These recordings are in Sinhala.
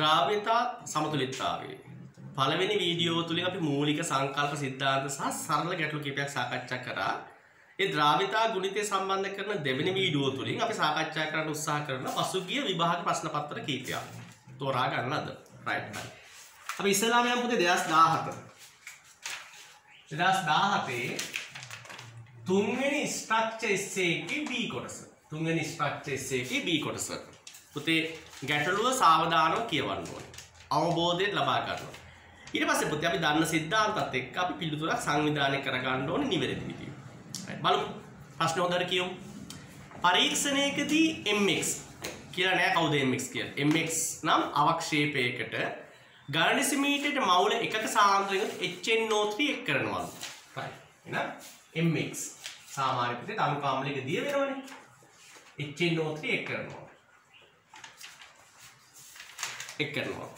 ද්‍රාව්‍යතා සමතුලිතතාවය. පළවෙනි වීඩියෝ තුළින් අපි මූලික සංකල්ප සිද්ධාන්ත සහ සරල ගැටලු කිහිපයක් සාකච්ඡා කරා. ඒ ද්‍රාව්‍යතා ගුණිතය සම්බන්ධ කරන දෙවෙනි වීඩියෝ තුළින් අපි සාකච්ඡා කරන්න උත්සාහ කරන පසුගිය විභාග ප්‍රශ්න පත්‍ර කීපයක්. තෝරා ගන්න අද. රයිට්. අපි ඉස්සෙල්ලාම යමු පුතේ 2017. 2017 තුන්වෙනි ස්ට්‍රක්චර් essay එකේ B කොටස. තුන්වෙනි ස්ට්‍රක්චර් essay එකේ B කොටස. පුතේ ගැටලුව සාවධානව කියවන්න ඕනේ. අවබෝධය ලබා ගන්න ඕනේ. ඊට පස්සේ පුතේ අපි දන්න සිද්ධාන්තත් එක්ක අපි පිළිතුරක් සංවිධානය කරගන්න ඕනේ නිවැරදි විදියට. බලමු. ප්‍රශ්න හොඳට කියමු. පරීක්ෂණයකදී mx කියලා නෑ කවුද mx කියලා. mx නම් අවක්ෂේපයකට ඝන ඩෙසිමීටරයට මවුල එකක සාන්ද්‍රයෙන් HNO3 එක් කරනවා. right. එහෙනම් mx සාමාන්‍ය පිටේ අණුකාම්ලයක දිය වෙනවනේ. HNO3 එක් කරනවා. එක් කරනවා.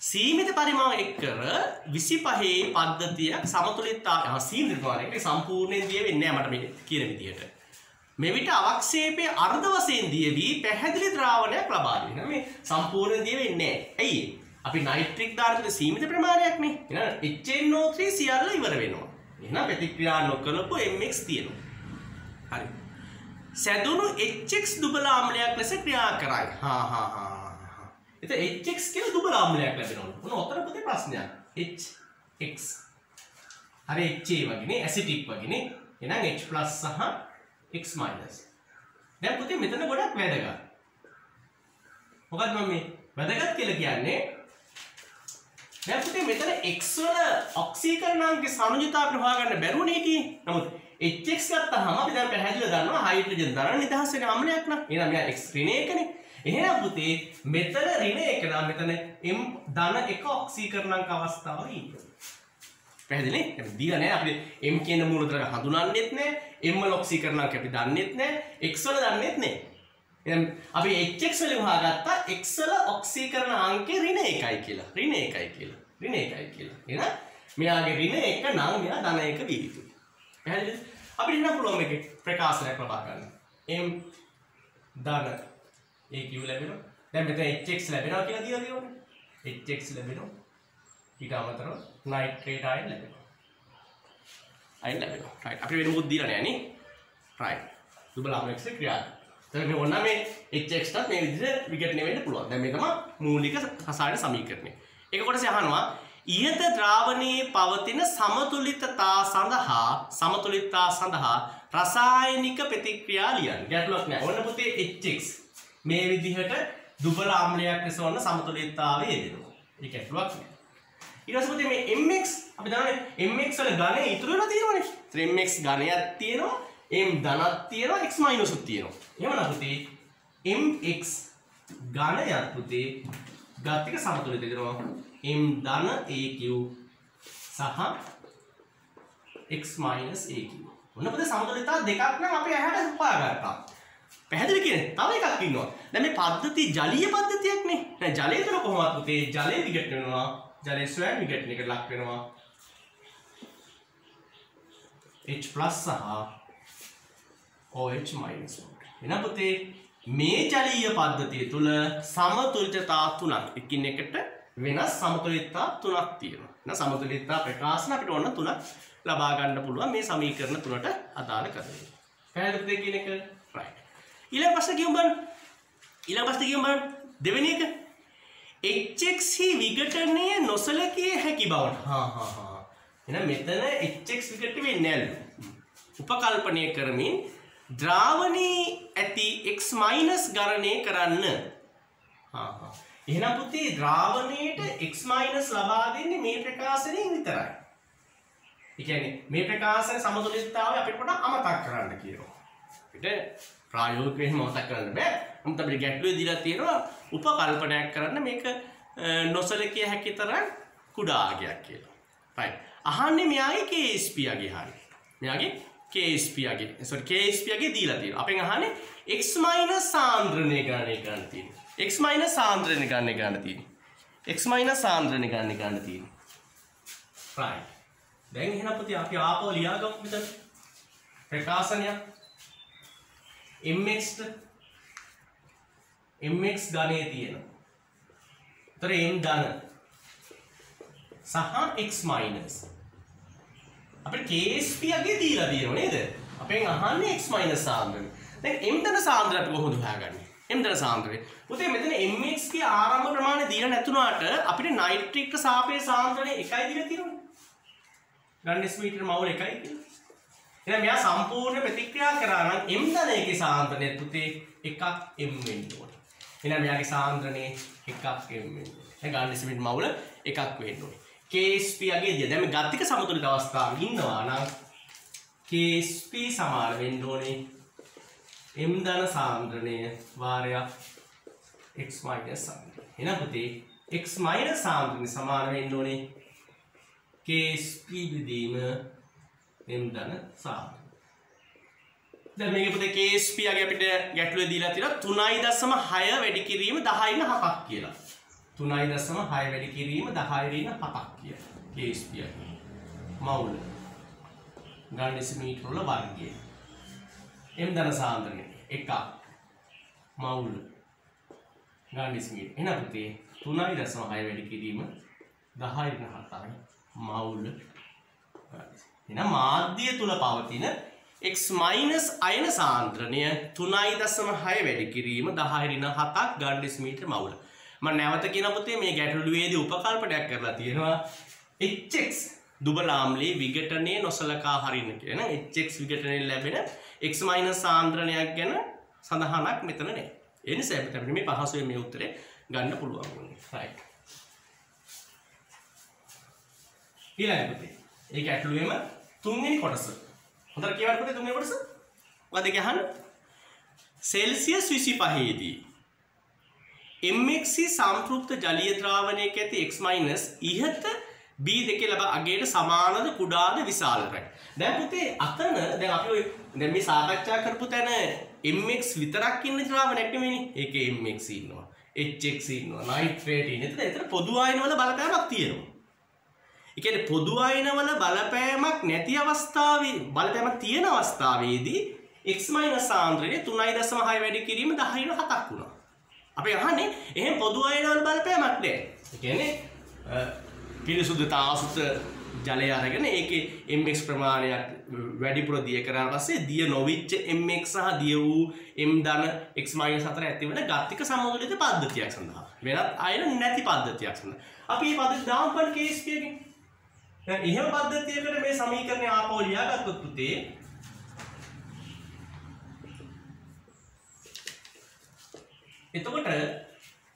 සීමිත පරිමාව එක්කර 25 පද්ධතියක් සමතුලිතතාවය සීමිත ප්‍රමාණයකට සම්පූර්ණයෙන් දිය වෙන්නේ නැහැ මට මේ කියන විදිහට. මෙවිට අවක්ෂේපයේ අර්ධ වශයෙන් දිය වී පැහැදිලි ද්‍රාවණයක් ලබා දෙනවා. මේ සම්පූර්ණයෙන් දිය වෙන්නේ නැහැ. ඇයි? අපි නයිට්‍රික් දාන සීමිත ප්‍රමාණයක් නේ. එහෙනම් HNO3 සියල්ල ඉවර වෙනවා. එහෙනම් ප්‍රතික්‍රියා නොකරපු MX තියෙනවා. හරි. සැදුණු HX දුබල ආම්ලයක් ලෙස ක්‍රියා කරයි. හා හා හා. එත HX කියලා දුබල ආම්ලයක් ලැබෙනවා. මොන ඔතන පුතේ ප්‍රශ්නයක්. HX. හරි HA වගේනේ ඇසිටික් වගේනේ. එහෙනම් H+ සහ X-. දැන් පුතේ මෙතන ගොඩක් වැදගත්. මොකද මම මේ වැදගත් කියලා කියන්නේ දැන් පුතේ මෙතන x වල ඔක්සීකරණාංකයේ සංයුතාවට හොයාගන්න බැරුණේ හිටියේ. නමුත් HX ගත්තාම අපි දැන් පැහැදිලිව දන්නවා හයිඩ්‍රජන් දරන නිදහස් වෙන අම්ලයක් න ะ. එහෙනම් මෙයා x ඍණ එකනේ. එහෙනම් පුතේ මෙතන ඍණ එක නම් මෙතන m ධන එක ඔක්සීකරණාංක අවස්ථාව ඉන්නවා. පැහැදිලි? අපි දීලා නැහැ අපිට m කියන මූලද්‍රව්‍ය හඳුනන්නෙත් නැහැ. m වල ඔක්සීකරණාංක අපි දන්නෙත් නැහැ. x වල දන්නෙත් නැහැ. එහෙනම් අපි hx වලින් හොයාගත්තා x වල ඔක්සීකරණ අංකය ඍණ 1යි කියලා. ඍණ 1යි කියලා. ඍණ 1යි කියලා. එහෙනම් මෙයාගේ ඍණ 1 නම් මෙයා ධන 1 විය යුතුයි. පැහැදිලිද? අපිට ඉන්න පුළුවන් මේකේ ප්‍රකාශනයක් ලබා ගන්න. m ධන AQ ලැබෙනවා. දැන් මෙතන hx ලැබෙනවා කියලා දීලා තියෙනවනේ. hx ලැබෙනවා. ඊට අමතරව නයිට්‍රේට් අයන් ලැබෙනවා. අයන් ලැබෙනවා. රයිට්. අපිට වෙන මොකද දීලා නැහැ නේ. රයිට්. දුබල ආම්ලයක ක්‍රියාවක්. දැන් මේ ඕන මේ hx ටත් මේ විදිහට විකටණය වෙන්න පුළුවන්. දැන් මේ තමයි මූලික රසායන සමීකරණය. ඒක කොටස අහනවා ඉහත ද්‍රාවණයේ පවතින සමතුලිතතා සඳහා සමතුලිතතා සඳහා රසායනික ප්‍රතික්‍රියා ලියන්න. ගැටලුවක් නැහැ. ඔන්න පුතේ hx මේ විදිහට දුබල ආම්ලයක් ලෙස ඔන්න සමතුලිතතාවය යෙදෙනවා. ඒක ගැටලුවක් නැහැ. ඊට පස්සේ පුතේ මේ mx අපි දන්නවනේ mx වල ඝනය ඉතුරු වෙලා තියෙනවනේ. ඒත් mx ඝනයක් තියෙනවා, m ධනක් තියෙනවා, x මයිනසුත් තියෙනවා. එහෙමනම් පුතේ mx ඝනයක් පුතේ ගත් එක සමතුලිත කරනවා m ධන aq සහ x aq. ඔන්න පුතේ සමතුලිතතාව දෙකක් නම් අපි ඇහැට හොයාගත්තා. පැහැදිලි කියන්නේ තව එකක් ඉන්නවා. දැන් මේ පද්ධති ජලීය පද්ධතියක් නේ. දැන් ජලය තුන කොහොමද පුතේ ජලය විගට වෙනවා. ජලය ස්වයං විගටනයකට ලක් වෙනවා. H+ සහ OH- එන පුතේ මේ ජලීය පද්ධතිය තුළ සමතුලිතතා තුනක් එකින් එකට වෙනස් සමතුලිතතා තුනක් තියෙනවා. එහෙනම් සමතුලිතතා ප්‍රකාශන අපිට ඕන තුනක් ලබා ගන්න පුළුවන් මේ සමීකරණ තුනට අදාළ කරගෙන. පැහැදිලිද කියන එක? ඊළඟ ප්‍රශ්න කියමු බලන්න. ඊළඟ ප්‍රශ්න කියමු බලන්න. දෙවෙනි එක. HX විඝටනය නොසලකිය හැකි බවට. හා හා හා. එහෙනම් මෙතන HX විඝට වෙන්නේ නැහැ. උපකල්පනය කරමින් ද්‍රාවණී ඇති x ගණනය කරන්න. හා හා. එහෙනම් පුතේ ද්‍රාවණයට x ලබා දෙන්නේ මේ ප්‍රකාශනයෙන් විතරයි. ඒ කියන්නේ මේ ප්‍රකාශන සමතුලිතතාවය අපිට පොඩ්ඩක් අමතක කරන්න කියනවා. අපිට ප්‍රායෝගිකව එහෙම මතක් කරන්න බෑ. නමුත් අපිට ගැටලුවේ දීලා තියෙනවා උපකල්පනයක් කරන්න මේක නොසලකිය හැකි තරම් කුඩා අගයක් කියලා. right. අහන්නේ මෙයාගේ KSP අගේ හරි. මෙයාගේ KSP අගේ. sorry KSP අගේ දීලා තියෙනවා. අපෙන් අහන්නේ x සාන්ද්‍රණය ගණනය කරන්න තියෙනවා. x සාන්ද්‍රණය ගණනය කරන්න තියෙනවා. x සාන්ද්‍රණය ගණනය කරන්න තියෙනවා. right. දැන් එහෙනම් පුතේ අපි ආපහු ලියාගමු මෙතන. ප්‍රකාශනයක් mx mx ගණයේ තියෙනවා තොර m ධන සහ x මයිනස් අපිට KSP අගේ දීලා තියෙනවා නේද? අපෙන් අහන්නේ x මයිනස් සාන්ද්‍රණය. දැන් m ධන සාන්ද්‍රණය අපි කොහොමද හොයාගන්නේ? m ධන සාන්ද්‍රණය. පුතේ මෙතන mx ගේ ආරම්භ ප්‍රමාණය දීලා නැතුණාට අපිට නයිට්‍රික්ට සාපේක්ෂ සාන්ද්‍රණය එකයි දීලා තියෙන්නේ. ගන්ඩස් මීටර මවුල එකයි තියෙන්නේ. එහෙනම් මෙයා සම්පූර්ණ ප්‍රතික්‍රියා කරා නම් m ධනයේගේ සාන්ද්‍රණය පුතේ එකක් m වෙන්න ඕනේ. එහෙනම් මෙයාගේ සාන්ද්‍රණය එකක් m වෙන්න ඕනේ. දැන් ගන්ඩස් මීටර මවුල එකක් වෙන්න ඕනේ. KSP අගේ දිය. දැන් මේ ගතික සමතුලිත අවස්ථාවේ ඉන්නවා නම් KSP සමාන වෙන්න ඕනේ m ධන සාන්ද්‍රණය වාරයක් x මයිනස් සාන්ද්‍රණය. එහෙනම් පුතේ x මයිනස් සාන්ද්‍රණය සමාන වෙන්න ඕනේ KSP බෙදීම m ධන සාන්ද්‍රණය. දැන් මේක පුතේ KSP අගේ අපිට ගැටලුවේ දීලා තියෙනවා 3.6 වැඩි කිරීම 10 න 7ක් කියලා. 3.6 වැඩි කිරීම 10 න 7ක් කියලා. KSP අගේ. මවුල. ගන්න ඩෙසිමීටර වල වර්ගය. m ධන සාන්ද්‍රණය එකක් මවුල් ගන්න ඩෙසිමීටර. එහෙනම් පුතේ 3.6 වැඩි කිරීම 10 න 7යි මවුල් එනම් මාධ්‍ය තුළ පවතින x මයිනස් අයන සාන්ද්‍රණය තුනයි දසම හය වැඩි කිරීම දහයිරින හතක් ගණ්ඩිස් මීට මවුල. ම නැවත කියනපතේ මේ ගැටලුවේදී උපකල්පටයක් කරලා තියෙනවා. එච්චෙක්ස් දුබලාම්ලේ විගටනය නොසලකා හරින්න කියන එච්චෙක්ස් විගටනය ලැබෙන එක් මයිනස් සාන්ද්‍රණයක් ගැන සඳහනක් මෙතන නෑ. එනි සැපතැපිට මේ පහසුව මේ උත්තරේ ගන්න පුළුවන් රයිට් ඊළඟට ඒක ඇටලුවේම තුන්වෙනි කොටස. හොඳට කියවන්න පුතේ තුන්වෙනි කොටස. මොකද ඒක අහන්න? සෙල්සියස් 25 දී MXC සම්ප්‍රයුක්ත ජලීය ද්‍රාවණයක ඇති X- ඉහත B දෙකේ ලබ අගයට සමානද කුඩාද විශාලද? දැන් පුතේ අතන දැන් අපි ඔය දැන් මේ සාකච්ඡා කරපු තැන MX විතරක් ඉන්න ද්‍රාවණයක් නෙමෙයිනේ. ඒකේ MX ඉන්නවා. HX ඉන්නවා. නයිට්‍රේට් ඉන්නවා. එතන එතන පොදු ආයන වල බලපෑමක් තියෙනවා. එකන පොදු අයනවල බලපෑමක් නැති අවස්ථාවේ බලපෑමක් තියෙන අවස්ථාවේදී එක්මයින සාන්ද්‍රනය තුනයි දසම හය වැඩි කිරීම දහයින හතක් වුණා. අප යහනේ එහෙම පොදු අයනවල බලපෑමක් නෑ එකනේ පිරිසුදු තාසුත ජලය අරගෙන ඒක එම්ක් ප්‍රමාණයක් වැඩිපුර දිය කරන්න පස්සේ දිය නොවිච්ච එම්ක් සහ දිය වූ එම් දන එක්මයින සතර ඇතිවන ගත්තික සමගලිත පද්ධතියක් සඳහා. වෙනත් අයන නැති පද්ධතියක් සඳ අපි පද දාම්පන් කේස්කයකින් එහෙම පද්ධතියකට මේ සමීකරණය ආපහු ලියාගත්තොත් පුතේ එතකොට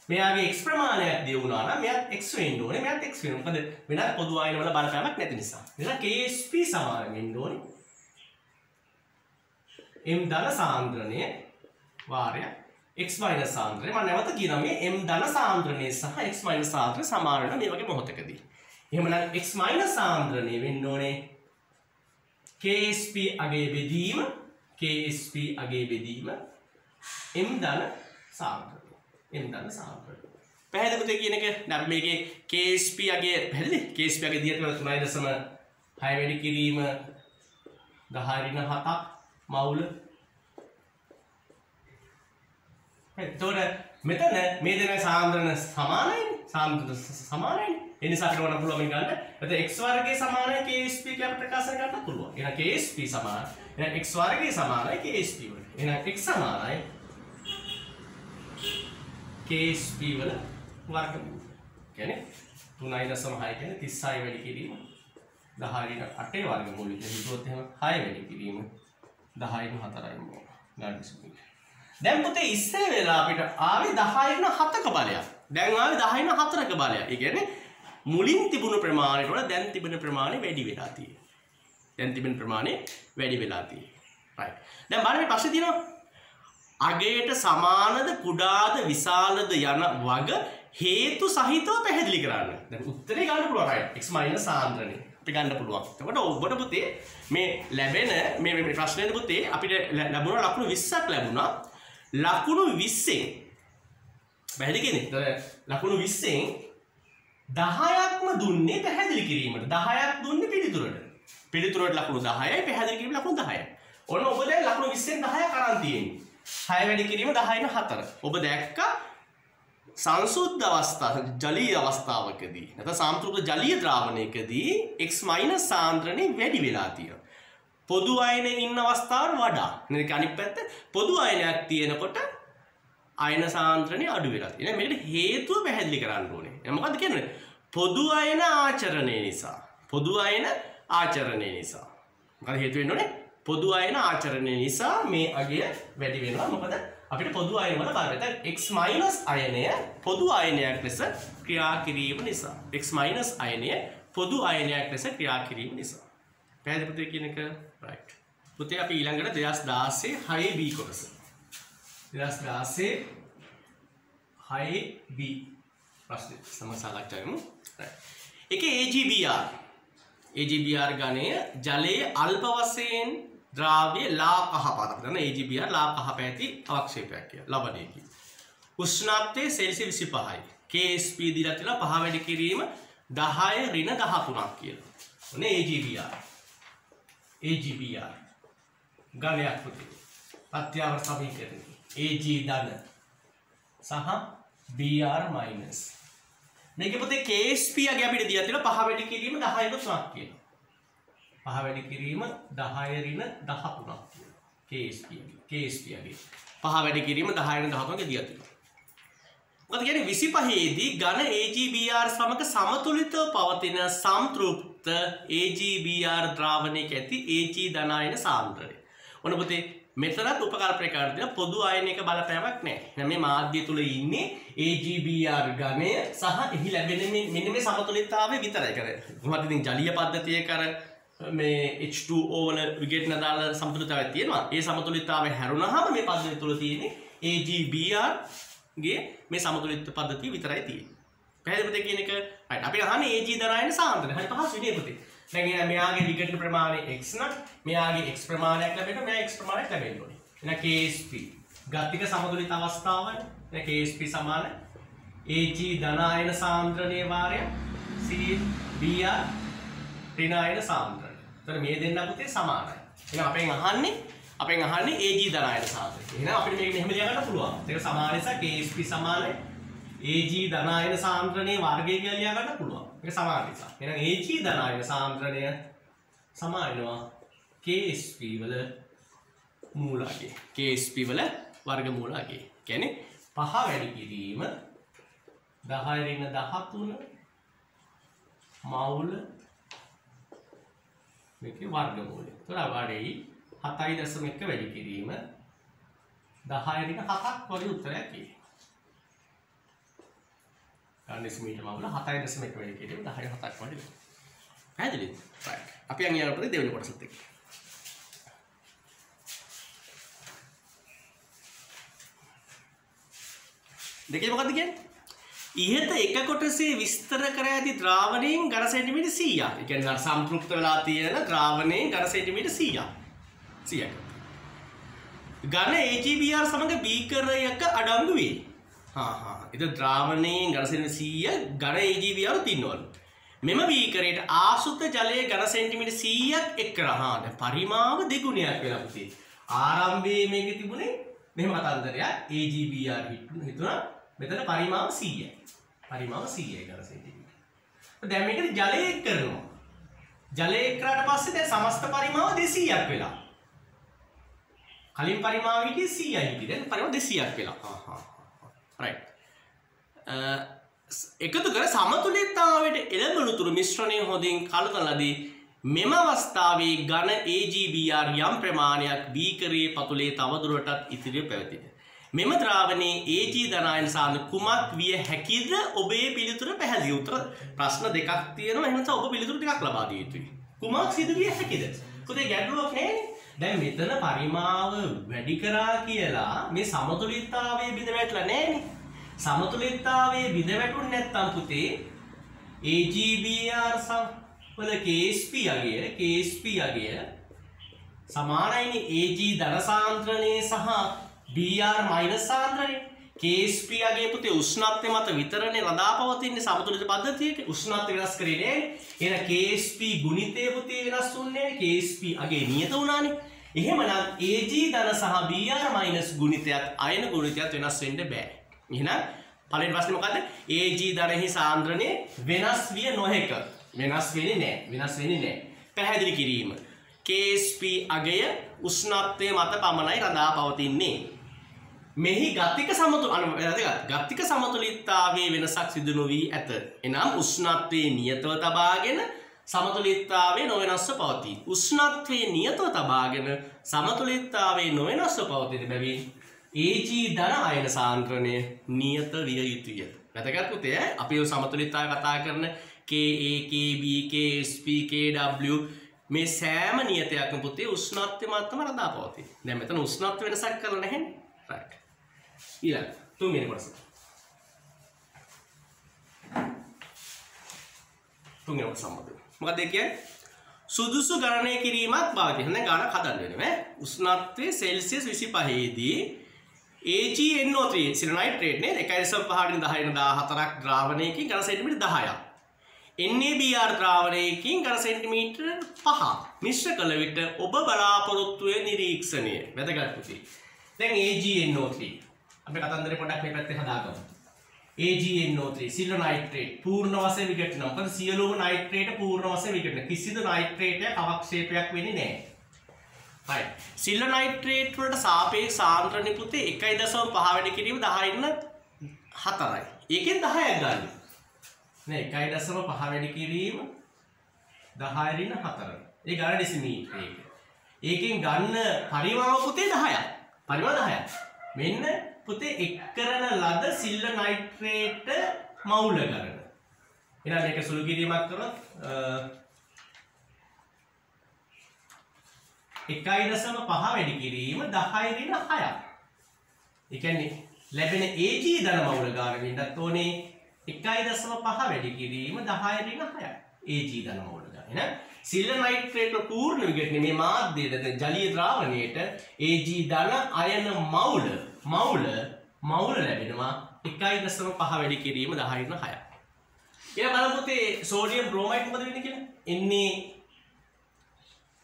මෙයාගේ x ප්‍රමාණයක් දී වුණා නම් මෙයාත් x වෙන්න ඕනේ මෙයාත් x වෙනවා. මොකද වෙනත් පොදු ආයන වල බලපෑමක් නැති නිසා. එහෙනම් KSP සමාන වෙන්න ඕනේ. m ධන සාන්ද්‍රණය වාරයක් x මයිනස් සාන්ද්‍රණය මම නැවත කියනවා මේ m ධන සාන්ද්‍රණය සහ x මයිනස් සාන්ද්‍රණය සමාන වෙනවා මේ වගේ මොහොතකදී. එහෙමනම් x මයිනස් සාන්ද්‍රණය වෙන්න ඕනේ. KSP අගේ බෙදීම KSP අගේ බෙදීම m ධන සාන්ද්‍රණය. M ධන සාන්ද්‍රණය. පැහැදිලිද කියන එක? දැන් මේකේ KSP අගේ පැහැදිලි KSP අගේ දියට 3.6 වැඩි කිරීම 10 ඍණ 7ක් මවුල. එතකොට මෙතන මේ දෙන සාන්ද්‍රණ සමානයිනේ සාන්ද්‍රණ සමානයිනේ එනිසා කරවන්න පුළුවන් මේ ගන්න. එතකොට x වර්ගයේ සමානයි ksp කියලා ප්‍රකාශ කරන්න පුළුවන්. එහෙනම් ksp සමාන. එහෙනම් x වර්ගයේ සමානයි ksp වලට. එහෙනම් x සමානයි ksp වල වර්ගමූල. කියන්නේ 3.6 කියන්නේ 36 වැඩි කිරීම 10 න 8 වර්ගමූල කියලා හිතුවොත් එහෙම 6 වැඩි කිරීම 10 න 4යි මොකක්ද? ගන්න දැන් පුතේ ඉස්සර වෙලා අපිට ආවේ 10 න 7ක බලයක්. දැන් ආවේ 10 න 4ක බලයක්. ඒ කියන්නේ මුලින් තිබුණු ප්‍රමාණයට වඩා දැන් තිබෙන ප්‍රමාණය වැඩි වෙලා තියෙන්නේ. දැන් තිබෙන ප්‍රමාණය වැඩි වෙලා තියෙන්නේ. right. දැන් බලන්න මේ ප්‍රශ්නේ තියෙනවා. අගයට සමානද කුඩාද විශාලද යන වග හේතු සහිතව පැහැදිලි කරන්න. දැන් උත්තරේ ගන්න පුළුවන් right. x minus සාන්ද්‍රණය. අපි ගන්න පුළුවන්. එතකොට ඔබට පුතේ මේ ලැබෙන මේ මේ ප්‍රශ්නේදී පුතේ අපිට ලැබුණ ලකුණු 20ක් ලැබුණා. ලකුණු 20න් පැහැදිලි කියන්නේ. ලකුණු 20න් දහයක්ම දුන්නේ පැහැදිලි කිරීමට. දහයක් දුන්න පිළිතුරට. පිළිතුරට ලකුණු දහයයි පැහැදිලි කිරීම ලකුණු දහය ඔන්න ඔබ දැන් ලකුණු 20න් 10 කරන් තියෙන්නේ. 6 වැඩි කිරීම 10න් 4 ඔබ දැක්ක සංසුද්ධ අවස්ථා ජලී අවස්ථාවකදී නැත සාම්තෘප්ත ජලිය ද්‍රාවණයකදී මයිනස් සාන්ද්‍රණය වැඩි වෙලා තියෙන. පොදු අයන ඉන්න අවස්ථාවට වඩා නැති අනිත් පැත්ත පොදු අයනයක් තියෙනකොට අයන සාන්ද්‍රණය අඩු වෙලා තියෙන මේකට හේතුව පැහැදිලි කරන්න ඕනේ. මොකද්ද කියන්නේ? පොදු අයන ආචරණය නිසා. පොදු අයන ආචරණය නිසා. මොකද හේතු වෙන්න ඕනේ? පොදු අයන ආචරණය නිසා මේ අගය වැඩි වෙනවා. මොකද අපිට පොදු අයන වල බලන්න. x අයනය පොදු අයනයක් ලෙස ක්‍රියා කිරීම නිසා. x අයනය පොදු අයනයක් ලෙස ක්‍රියා කිරීම නිසා. පැහැදිලි පුතේ කියන එක රයිට්. පුතේ අපි ඊළඟට 2016 6B කොටස. 2016 6B ප්‍රශ්න සම සාකච්ඡා කරමු. එක AGBR AGBR ගණය ජලයේ අල්ප වශයෙන් ද්‍රාව්‍ය ලා කහ පාට අපිට දන්න AGBR ලා කහ පැති අවක්ෂේපයක් කියලා ලබනයකි. උෂ්ණත්වය සෙල්සියස් 25යි. KSP දීලා තියෙනවා පහ වැඩි කිරීම 10 ඍණ 13ක් කියලා. ඔන්නේ AGBR. AGBR ගණයක් පුතේ. අත්‍යවර සමීකරණය. AG ධන සහ BR මයිනස්. මේක පුතේ KSP අගේ අපිට දීලා තියෙනවා පහ වැඩි කිරීම 10 ක 3ක් කියනවා. පහ වැඩි කිරීම 10 ඍණ 13ක් කියනවා. KSP අගේ. KSP අගේ. පහ වැඩි කිරීම 10 ඍණ 13ක දීලා තියෙනවා. මොකද කියන්නේ 25 දී ඝන AgBr සමග සමතුලිතව පවතින සම්තෘප්ත AgBr ද්‍රාවණයක ඇති Ag ධනායන සාන්ද්‍රණය. ඔන්න පුතේ මෙතනත් උපකල්පනය කරන පොදු අයනයක බලපෑමක් නෑ. එහෙනම් මේ මාධ්‍ය තුල ඉන්නේ AgBr ඝනය සහ එහි ලැබෙන මෙන්න මේ සමතුලිතතාවය විතරයි කරන්නේ. මොකද ඉතින් ජලීය පද්ධතිය කර මේ H2O වල විගෙට්න දාලා සමතුලිතතාවයක් තියෙනවා. ඒ සමතුලිතතාවය හැරුණාම මේ පද්ධතිය තුල තියෙන්නේ AgBr ගේ මේ සමතුලිත පද්ධතිය විතරයි තියෙන්නේ. පැහැදිලිද කියන එක? right. අපි අහන්නේ AG දරායන සාන්ද්‍රණය. හරි පහසුයි නේ පුතේ. දැන් එහෙනම් මෙයාගේ විකටන ප්‍රමාණය x නම් මෙයාගේ x ප්‍රමාණයක් ලැබෙනවා මෙයා x ප්‍රමාණයක් ලැබෙන්න ඕනේ. එහෙනම් KSP ගතික සමතුලිත අවස්ථාවනේ. එහෙනම් KSP සමාන AG ධනායන සාන්ද්‍රණයේ වාරය C Br ඍණායන සාන්ද්‍රණය. එතකොට මේ දෙන්න පුතේ සමානයි. එහෙනම් අපෙන් අහන්නේ අපෙන් අහන්නේ AG ධනායන සාන්ද්‍රණය. එහෙනම් අපිට මේක මෙහෙම ලියා ගන්න පුළුවන්. ඒක සමාන නිසා KSP සමානයි AG ධනායන සාන්ද්‍රණයේ වර්ගය කියලා ලියා ගන්න පුළුවන්. ඒක සමාන නිසා. එහෙනම් AG ධනායන සාන්ද්‍රණය සමානනවා KSP වල මූලකයේ. KSP වල වර්ගමූලකයේ. කියන්නේ පහ වැඩි කිරීම 10 ඍණ 13 මවුල මේකේ වර්ගමූලය. ඒතර වඩේ 7.1 වැඩි කිරීම 10 ඍණ 7ක් වගේ උත්තරයක් එයි. ගන්න දෙසිමීටර මවුල 7.1 වැඩි කිරීම 10 7ක් වගේ. right. අපි යන් යනකොට දෙවෙනි කොටසත් එක්ක. දෙකේ මොකද්ද කියන්නේ? ඉහත එක කොටසේ විස්තර කර ඇති ද්‍රාවණයෙන් ඝන සෙන්ටිමීටර් 100ක්. ඒ කියන්නේ සම්ප්‍රයුක්ත වෙලා තියෙන ද්‍රාවණයෙන් ඝන සෙන්ටිමීටර් 100ක්. 100ක්. ඝන AgBr සමග බීකරයක අඩංගු වේ. හා හා. ඒක ද්‍රාවණයෙන් ඝන සෙන්ටිමීටර් 100 ඝන AgBr තින්නවලු. මෙම බීකරයට ආසුත ජලයේ ඝන සෙන්ටිමීටර් 100ක් එක් කරහා දැන් පරිමාව දෙගුණයක් වෙලා පුතේ. ආරම්භයේ මේක තිබුණේ මෙහෙම කතන්දරයක් AgBr හිතුණා මෙතන පරිමාව 100යි. පරිමාව 100යි ඝන සෙන්ටිමීටර්. දැන් මේකට ජලය එක් කරනවා. ජලය එක් කරාට පස්සේ දැන් සමස්ත පරිමාව 200ක් වෙලා. කලින් පරිමාව හිටියේ 100යි හිටියේ. දැන් පරිමාව 200ක් වෙලා. හා හා. රයිට්. එකතු කර සමතුලිතතාවයට එළඹුණු තුරු මිශ්‍රණය හොඳින් කලකලදී මෙම අවස්ථාවේ ඝන AgBr යම් ප්‍රමාණයක් බීකරයේ පතුලේ තවදුරටත් ඉතිරිව පැවතින. මෙම ද්‍රාවණයේ AG ධනායන සාන්ද්‍ර කුමක් විය හැකිද ඔබේ පිළිතුර පැහැදිලි උත්තර ප්‍රශ්න දෙකක් තියෙනවා එහෙනම් ඔබ පිළිතුරු ටිකක් ලබා දිය යුතුයි. කුමක් සිදු විය හැකිද? පුතේ ගැටලුවක් නෑනේ. දැන් මෙතන පරිමාව වැඩි කරා කියලා මේ සමතුලිතතාවයේ බිඳ වැටලා නෑනේ. සමතුලිතතාවයේ බිඳ වැටුනේ නැත්තම් පුතේ AGBR සම් වල KSP අගය KSP අගය සමානයිනේ AG ධන සාන්ද්‍රණය සහ BR මයිනස් සාන්ද්‍රණය. KSP අගේ පුතේ උෂ්ණත්වය මත විතරනේ රඳා පවතින්නේ සමතුලිත පද්ධතියක. උෂ්ණත්වය වෙනස් කරේ නෑනේ එහෙනම් KSP ගුණිතය පුතේ වෙනස් වුන්නේ KSP අගේ නියත වුණානේ. එහෙමනම් AG ධන සහ BR මයිනස් ගුණිතයත් අයන ගුණිතයත් වෙනස් වෙන්න බෑ. එහෙනම් පළවෙනි ප්‍රශ්නේ මොකද්ද? AG ධනෙහි සාන්ද්‍රණය වෙනස් විය නොහැක. වෙනස් වෙන්නේ නැහැ. වෙනස් වෙන්නේ නැහැ. පැහැදිලි කිරීම. KSP අගය උෂ්ණත්වය මත පමණයි රඳා පවතින්නේ. මෙහි ගතික සමතුල ගත්තික සමතුලිත්තාවේ වෙනසක් සිදු නොවී ඇත. එනම් උෂ්ණත්වයේ නියතව තබාගෙන සමතුලිත්තාවේ නොවෙනස්ව පවතී. උෂ්ණත්වයේ නියතව තබාගෙන සමතුලිත්තාවේ නොවෙනස්ව පවතින බැවින් AG ධන අයන සාන්ද්‍රණය නියත විය යුතුය. වැදගත් පුතේ අපි සමතුලිතතාවය කතා කරන KAKBKSPKW මේ සෑම නියතයක්ම පුතේ උෂ්ණත්වය මත්තම රඳා පවතී. දැන් මෙතන උෂ්ණත්වය වෙනසක් කරලා නැහැනේ. right. ඊළඟ තුන්වෙනි කොටස. තුන්වෙනි කොටස සම්බන්ධ. මොකක්ද ඒ කියන්නේ? සුදුසු ගණනය කිරීමක් භාවිතය. හඳ ගණනක් හදන්න වෙනවා. උෂ්ණත්වය සෙල්සියස් 25 දී AgNO3 සිලිනයිට්‍රේට් නේද? 1.5න් 10න් 14ක් ද්‍රාවණයකින් ඝන සෙන්ටිමීටර් 10ක් NaBr ද්‍රාවණයකින් ඝන සෙන්ටිමීටර් 5 මිශ්‍ර කළ විට ඔබ බලාපොරොත්තු වෙන නිරීක්ෂණය. වැදගත් පුතේ දැන් AgNO3 අපි කතන්දරේ පොඩ්ඩක් මේ පැත්තේ හදාගමු. AgNO3 සිල්වර් නයිට්‍රේට් පූර්ණ වශයෙන් විഘටනවා මොකද සියලුම නයිට්‍රේට පූර්ණ වශයෙන් විഘටන කිසිදු නයිට්‍රේටයක් අවක්ෂේපයක් වෙන්නේ නැහැ. හයි සිල්ල නයිට්‍රේට් වලට සාපේක්ෂ සාන්ද්‍රණය පුතේ 1.5 වැඩි කිරීම 10 ඉන්න 4යි. ඒකෙන් 10ක් ගන්න. නේ 1.5 වැඩි කිරීම 10 ඉන්න 4. ඒ ගන්න ඩෙසිමීටර් ඒක. ඒකෙන් ගන්න පරිමාව පුතේ 10ක්. පරිමාව 10ක්. මෙන්න පුතේ එක් කරන ලද සිල්ල නයිට්‍රේට් මවුල ගන්න. එහෙනම් මේක සුළු කිරීමක් කරොත් එකයි දසම පහ වැඩි කිරීම දහයි රින හයක්. එකන්නේ ලැබෙන AG ධන මවුල ගාන වෙන්නත් ඕනේ එකයි දසම පහ වැඩි කිරීම දහය රින හය AG ධන මවුල ගාන. සිල්ල නයිට්‍රේට පූර්ණ විගටන මේ මාධ්‍යයට ජලිය ද්‍රාවණයට AG ධන අයන මවුල මවුල මවුල ලැබෙනවා එකයි දසම පහ වැඩි කිරීම දහයින හය. එය බලපුතේ සෝඩියම් බ්‍රෝමයිට් මොකද වෙන්නේ කියලා? එන්නේ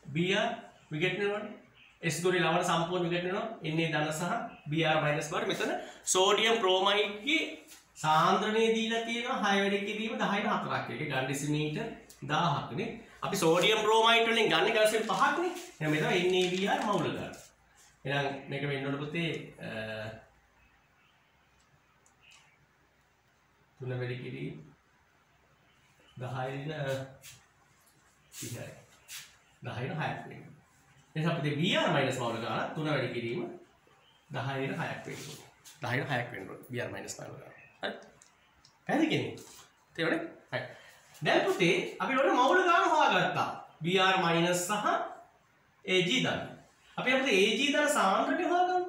බියර් විගටනවනේ S ගොරි ලවණ සම්පූර්ණ විගටනවා. එන්නේ ධන සහ Br මයිනස් බවට මෙතන සෝඩියම් බ්‍රෝමයිඩ්ගේ සාන්ද්‍රණය දීලා තියෙනවා 6 වැඩි කිරීම 10ට 4ක් එක ගන්න ඩෙසිමීටර් 1000ක් නේ. අපි සෝඩියම් බ්‍රෝමයිඩ් වලින් ගන්න ගැලසෙන් 5ක් නේ එහෙනම් මෙතන NaBr මවුල ගන්න. එහෙනම් මේක වෙන්න ඕන පුතේ තුන වැඩි කිරීම 10 දින 30යි 10 න 6ක් වෙනවා. එනිසා අපිට BR මයිනස් මවුල ගාන 3 වැඩි කිරීම 10 ට 6ක් වෙන්න ඕනේ. 10 ට 6ක් වෙන්න ඕනේ BR මයිනස් මවුල ගාන. හරි. පැහැදිලි කියන්නේ? තේරුණේ? හරි. දැන් පුතේ අපි ඔන්න මවුල ගාන හොයාගත්තා. BR මයිනස් සහ AG දන්න. අපි අපිට AG දන සාන්ද්‍රණය හොයාගමු.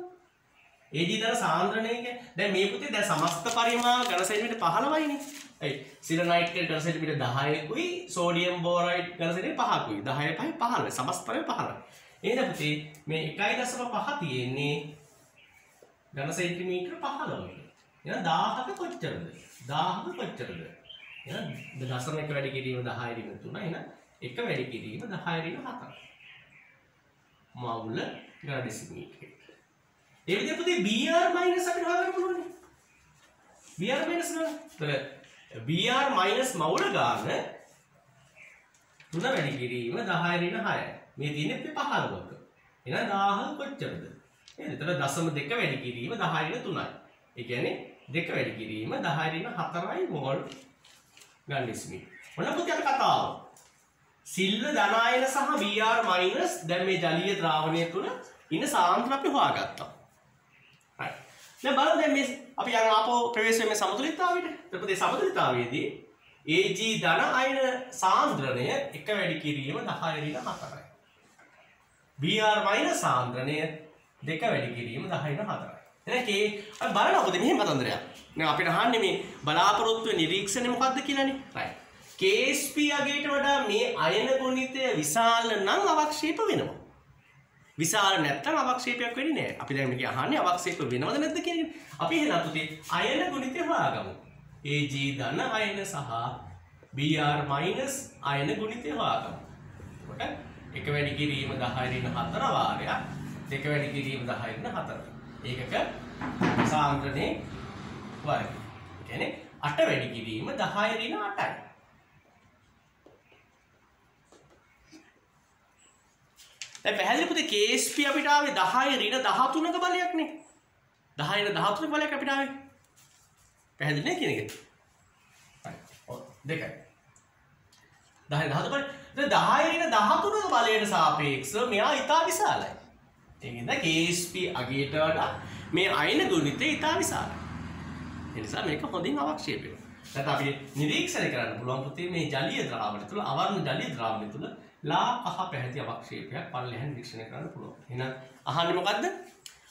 AG දන සාන්ද්‍රණය කියන්නේ දැන් මේ පුතේ දැන් සමස්ත පරිමාණ ඝන සෙන්ටිමීටර් 15යිනේ. ඇයි සිලනයිට් ඝන සෙන්ටිමීටර් 10කුයි සෝඩියම් බෝරයිඩ් ඝන සෙන්ටිමීටර් 5කුයි 10 5 15 සමස්තය 15. එහෙනම් පුතේ මේ 1.5 තියෙන්නේ ඝන සෙන්ටිමීටර 15 එහෙනම් 1000ක කොච්චරද? 1000ක කොච්චරද? එහෙනම් දශම එක වැඩි කිරීම 10 රින 3 එහෙනම් එක වැඩි කිරීම 10 රින 4 මවුල ඝන ඩෙසිමීටර ඒ විදිහට පුතේ br මයිනස් අපිට හොයාගන්න පුළුවන්. Br මයිනස් ගන්න. බr මයිනස් මවුල ගාන 3 වැඩි කිරීම 10 රින 6යි. මේ තියෙන්නේ 15ක. එහෙනම් 1000 කොච්චරද? නේද? එතන දශම දෙක වැඩි කිරීම 10 රින 3යි. ඒ කියන්නේ දෙක වැඩි කිරීම 10 රින 4යි මෝල් ගන්න ඉස්මි. මොන පුතේ අපි කතාව. සිල්ව ධනායන සහ Br මයිනස් දැන් මේ ජලීය ද්‍රාවණය තුල ඉන්න සාන්ද්‍ර අපි හොයාගත්තා. හරි. දැන් බලන්න දැන් මේ අපි යන ආපෝ ප්‍රවේශ මේ සමතුලිතතාවයට. එතකොට මේ සමතුලිතතාවයේදී Ag ධන අයන සාන්ද්‍රණය එක වැඩි කිරීම 10 රින 4යි. BR මයිනස් සාන්ද්‍රණය දෙක වැඩි කිරීම 10 න 4යි. එහෙනම් කේ අපි බලනකොද මෙහෙම කතන්දරයක්. දැන් අපිට අහන්නේ මේ බලාපොරොත්තු නිරීක්ෂණය මොකක්ද කියලානේ. right. KSP අගයට වඩා මේ අයන ගුණිතය විශාල නම් අවක්ෂේප වෙනවා. විශාල නැත්තම් අවක්ෂේපයක් වෙන්නේ නැහැ. අපි දැන් මේක අහන්නේ අවක්ෂේප වෙනවද නැද්ද කියන එක. අපි එහෙනම් පුතේ අයන ගුණිතය හොයාගමු. AG ධන අයන සහ BR මයිනස් අයන ගුණිතය හොයාගමු. කොට එක වැඩි කිරීම 10 රින 4 වාරයක් දෙක වැඩි කිරීම 10 රින 4. ඒකක සාන්ද්‍රණේ වර්ගය. කියන්නේ 8 වැඩි කිරීම 10 ඍණ 8යි. දැන් පැහැදිලි පුතේ KSP අපිට ආවේ 10 ඍණ 13ක බලයක්නේ. 10 ඍණ 13ක බලයක් අපිට ආවේ. පැහැදිලි නේ කියන එක? හරි. ඔව් දෙකයි. 10 13 බලය. දැන් 10 ඍණ 13ක බලයට සාපේක්ෂව මෙයා ඉතා විශාලයි. ඒකෙන්ද KSP අගයට වඩා මේ අයන ගුණිතය ඉතා විශාලයි. ඒ නිසා මේක හොඳින් අවක්ෂේප වෙනවා. නැත්නම් අපිට නිරීක්ෂණය කරන්න පුළුවන් පුතේ මේ ජලීය ද්‍රාවණය තුළ අවර්ණ ජලීය ද්‍රාවණය තුළ ලා කහ පැහැති අවක්ෂේපයක් පල්ලෙහාන් නිරීක්ෂණය කරන්න පුළුවන්. එහෙනම් අහන්නේ මොකද්ද?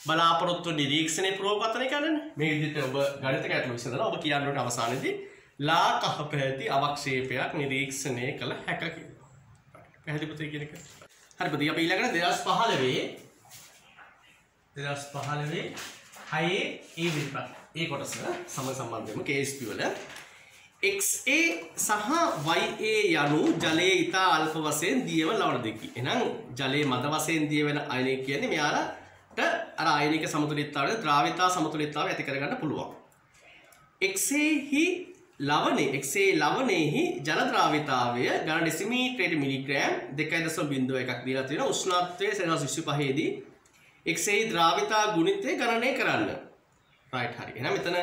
බලාපොරොත්තු නිරීක්ෂණය ප්‍රෝපතනය කරන්න. මේ විදිහට ඔබ ගණිත ගැටලු විසඳලා ඔබ කියන්න ඕනේ අවසානයේදී ලා කහ පැහැති අවක්ෂේපයක් නිරීක්ෂණය කළ හැක කියලා. පැහැදිලි පුතේ කියන එක. හරි පුතේ අපි ඊළඟට 2015 දෙදස් පහලවේ හයේ ඒ විල්පත් ඒ කොටස සම සම්බන්ධයම කේස්පි වල XA සහ YA යනු ජලයේ ඉතා අල්ප වශයෙන් දියව ලවන දෙකි. එහෙනම් ජලයේ මද වශයෙන් දියවෙන අයනය කියන්නේ මෙයාලට අර අයනික සමතුලිතතාවය ද්‍රාවිතා සමතුලිතතාවය ඇති කරගන්න පුළුවන්. XA හි ලවනේ එක්සේ ලවනයෙහි ජල ද්‍රාවිතාවය ගණ ඩෙසිමීටරයට මිලිග්‍රෑම් 2.01ක් දීලා තියෙනවා. උෂ්ණත්වය සෙනසුස් 25 දී එක්සේ ද්‍රාවිතා ගුණිතය ගණනය කරන්න. රයිට් හරි. එහෙනම් මෙතන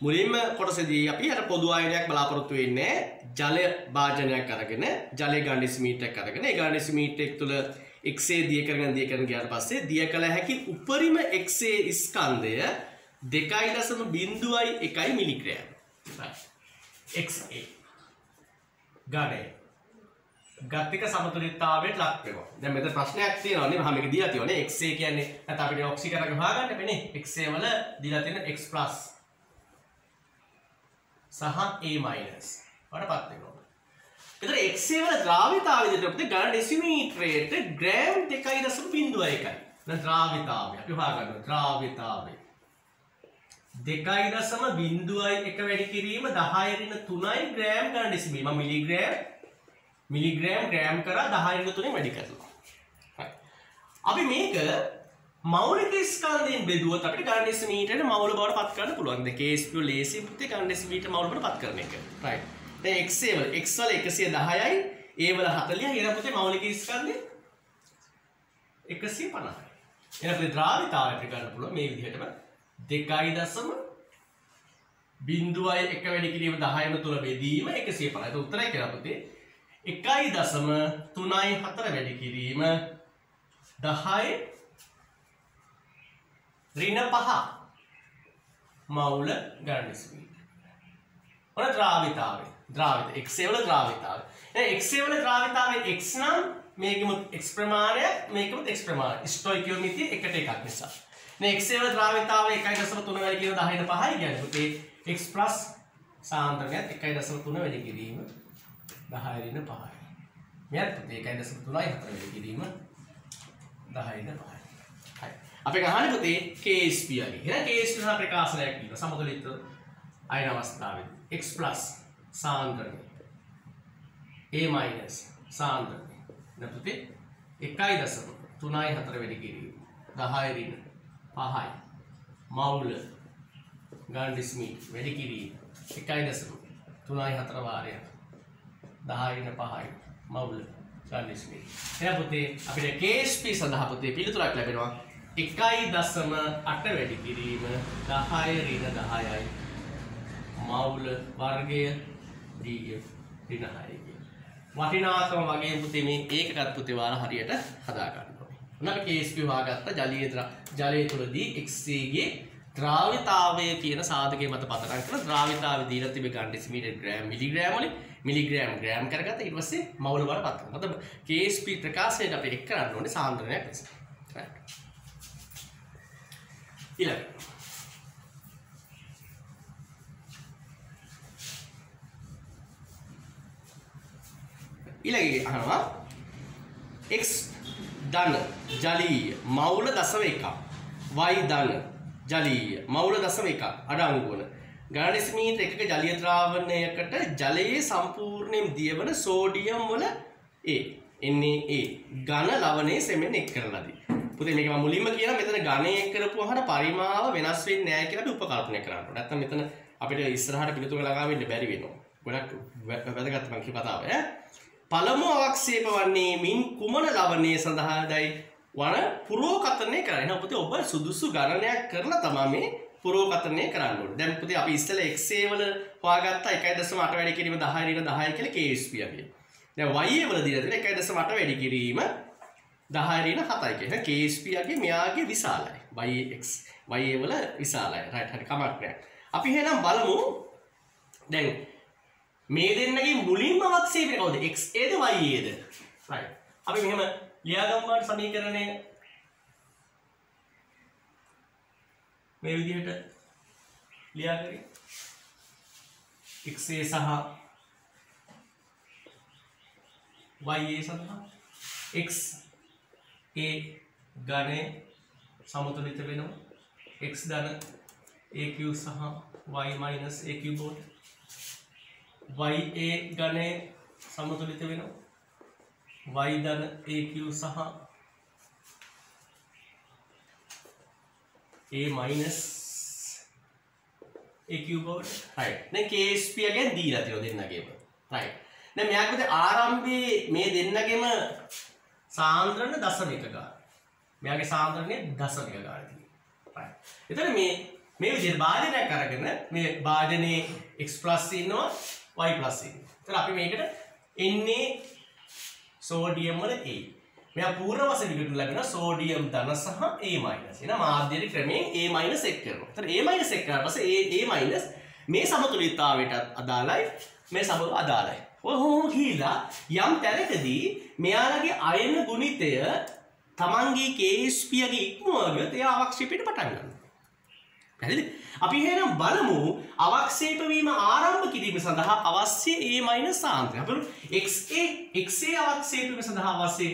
මුලින්ම කොටසදී අපි අර පොදු ආයනයක් බලාපොරොත්තු වෙන්නේ ජල භාජනයක් අරගෙන ජලය ගන්න ඩෙසිමීටරයක් අරගෙන. ඒ ගන්න ඩෙසිමීටරයක් තුල එක්සේ දිය කරගෙන දිය කරගෙන ගියාට පස්සේ දිය කළ හැකි උපරිම එක්සේ ස්කන්ධය 2.01 මිලිග්‍රෑම්. XA ගණය ගත්තික සමතුලිතතාවයට ලක් වෙනවා. දැන් මෙතන ප්‍රශ්නයක් තියෙනවා නේ මම මේක දීලා තියෙන්නේ XA කියන්නේ නැත්නම් අපිට ඔක්සිකරක හොයාගන්න බෑනේ. XA වල දීලා තියෙන X+ සහ A- වඩපත් වෙනවා. එතකොට XA වල ද්‍රාවිතාවය විදිහට අපිට ගණන් ඩෙසිමීටරයට ග්‍රෑම් 2.01යි. දැන් ද්‍රාවිතාවය අපි හොයාගන්නවා ද්‍රාවිතාවය. 2.01 වැඩි කිරීම 10 ඍණ 3යි ග්‍රෑම් ගණන් ඩෙසිමීටර. මම මිලිග්‍රෑම් මිලිග්‍රෑම් ග්‍රෑම් කරා දහයක තුනේ වැඩි කරලා අපි මේක මෞලික ස්කන්ධයෙන් බෙදුවොත් අපිට ගණ්ඩෙස් මීටරට මවුල බවට පත් කරන්න පුළුවන්. දැන් කේස්පියෝ ලේසි පුතේ ගණ්ඩෙස් මීටර මවුල බවට පත් කරන එක. රයිට්. දැන් x වල x වල 110යි a වල 40යි එහෙනම් පුතේ මෞලික ස්කන්ධය 150යි. එහෙනම් පුතේ ද්‍රාවිතාවය අපිට ගන්න පුළුවන් මේ විදිහටම 2.0 බින්දුවයි එක වැඩි කිරීම 10ම තුල බෙදීම 150. ඒක උත්තරයි කියලා පුතේ. එකයි දසම තුනයි හතර වැඩි කිරීම දහයි රින පහ මවුල ගණනිස්වී ඔන ද්‍රාවිතාවේ. ද්‍රාවිත එක්සේවල ද්‍රාවිතාව. එක්සේවල ද්‍රාවිතාවේ එක් නම් මේකමුත් එක් ප්‍රමාණය මේකමුත් එක් ප්‍රමාණ ස්ටෝයිකෝමිතිය එකට එකක් නිසා. එක්සේවල ද්‍රාවිතාව එකයි දසම තුන වැඩි කිරීම දහයට පහයි ගැනපුතේ එක් ප්ලස් සාන්ද්‍රණයක් එකයි දසම තුන වැඩි කිරීම දහයරන්න පහයි මෙත් ඒකයි දසම තුළයි හතර වැඩ කිරීම දහයන්න පහයි අප ගහන පුතේ කේස්පියගේ හෙන කේස්පි සහ ප්‍රකාශනයක් කිරීම සමතුලිත අයන අවස්ථාව x ප්ලස් සාන්ද්‍රණය. A මයිනස් සාන්ද්‍රණය. නැපුතේ එකයි දසම තුනයි හතර වැඩි කිරීම. දහයරින පහයි. මවුල ගන්ඩිස්මී වැඩි කිරීම එකයි දසම තුනයි හතර වාරයක් දහයින පහයි මවුල චල්ලිස්මි එය පුතේ අපිට කේස්පි සඳහා පුතේ පිළිතුරක් ලැබෙනවා. එකයි දසම අට වැඩි කිරීම දහය රින දහයයි මවුල වර්ගය ඩF රිනහයගේ වටිනාකම වගේ පුතේ මේ ඒකකත් පුතේ වාර හරියට හදාගන්න. ඕනේ. උනක කේස්පි වාගත්ත ජලීය ජලය තුලදී XC-ගේ ද්‍රාවිතාවය කියන සාධකයේ මත පදනම් කරලා ද්‍රාවිතාවය දීලා තිබේ ගන්න ඩෙසිමීටර් ග්‍රෑම් මිලිග්‍රෑම් වලින් මිලිග්‍රෑම් ග්‍රෑම් කරගත්ත ඊට පස්සේ මවුල බර පත් කරනවා. මොකද KSP ප්‍රකාශයට අපි එක් කරන්න ඕනේ සාන්ද්‍රණයක් ලෙස. ඊළඟ ඊළඟ අහනවා x ධන ජලීය මවුල දශම එකක් y ධන ජලීය මවුල දශම එකක් අඩංගු වන ගණඩෙසිමීට එකක ජලිය ද්‍රාවණයකට ජලයේ සම්පූර්ණයෙන් දියවන සෝඩියම් වල ඒ එන්නේ ඒ ගණ ලවනේ සෙමෙන් එක් කරලදී. පුතේ මේක මම මුලින්ම කියන මෙතන ගණය එක් කරපුවාම පරිමාව වෙනස් වෙන්නේ නැහැ කියලා අපි උපකල්පනය කරන්න ඕනේ. නැත්නම් මෙතන අපිට ඉස්සරහට පිළිතුර ළඟා වෙන්න බැරි වෙනවා. ගොඩක් වැදගත් මං කතාව ඈ. පළමු අවක්ෂේප වන්නේ මින් කුමන ලවණයේ සඳහාදයි වන පුරෝකථනය කරන්න. එහෙනම් පුතේ ඔබ සුදුසු ගණනයක් කරලා තමයි මේ පුරෝකථනය කරන්න ඕනේ. දැන් පුතේ අපි ඉස්සෙල්ලා x වල හොයාගත්තා 1.8 වැඩි කිරීම 10 ඍණ 10 කියලා KSP අපි. දැන් y වල දීලා තියෙන 1.8 වැඩි කිරීම 10 ඍණ 7යි කියලා. KSP යගේ මෙයාගේ විශාලයි. yx y වල විශාලයි. රයිට් හරි කමක් නැහැ. අපි එහෙනම් බලමු දැන් මේ දෙන්නගේ මුලින්ම අවක්ෂේපය කවුද? XA ද YA ද? right. අපි මෙහෙම ලියාගම්මාට සමීකරණය මේ විදිහට ලියා කරේ. XA සහ YA සඳහා x a ගණය සමතුලිත වෙනවා x ධන aq සහ y minus aq බෝඩ් ya ගණය සමතුලිත වෙනවා. y ධන aq සහ a minus aq බෝඩ් right. දැන් ksp again දීලා තියෙනවා දෙන්නගේම. Right. දැන් මෙයාට පුතේ ආරම්භයේ මේ දෙන්නගෙම සාන්ද්‍රණ දශමික ගාන. මෙයාගේ සාන්ද්‍රණය දශමික ගාන තියෙනවා. Right. එතන මේ මේ විදිහට භාජනයක් අරගෙන මේ භාජනයේ x ප්ලස් ඉන්නවා. Y ප්ලස් ඉන්නවා. එතන අපි මේකට එන්නේ සෝඩියම් වල A. මෙයා පූර්ණ වශයෙන් විකටු ලැබෙන සෝඩියම් ධන සහ A මයිනස්. එන මාධ්‍යයේ ක්‍රමයෙන් A මයිනස් එක් කරනවා. එතන A මයිනස් එක් කරාට පස්සේ A A මයිනස් මේ සමතුලිතතාවයට අදාළයි මේ සමතුල අදාළයි. ඔය හොම ගිහිලා යම් තැනකදී මෙයාලගේ අයන ගුණිතය තමන්ගේ KSP ගේ ඉක්මවගියොත් එයා අවක්ෂේපයට පටන් ගන්නවා. පැරිදි අපි හේනම් බලමු අවක්ෂේපවීම ආරම්භ කිරීම සඳහා අවශ්‍ය ඒ මයිනස් සාන්ද්‍රය. අපරු xa xa අවක්ෂේපවීම සඳහා අවශ්‍ය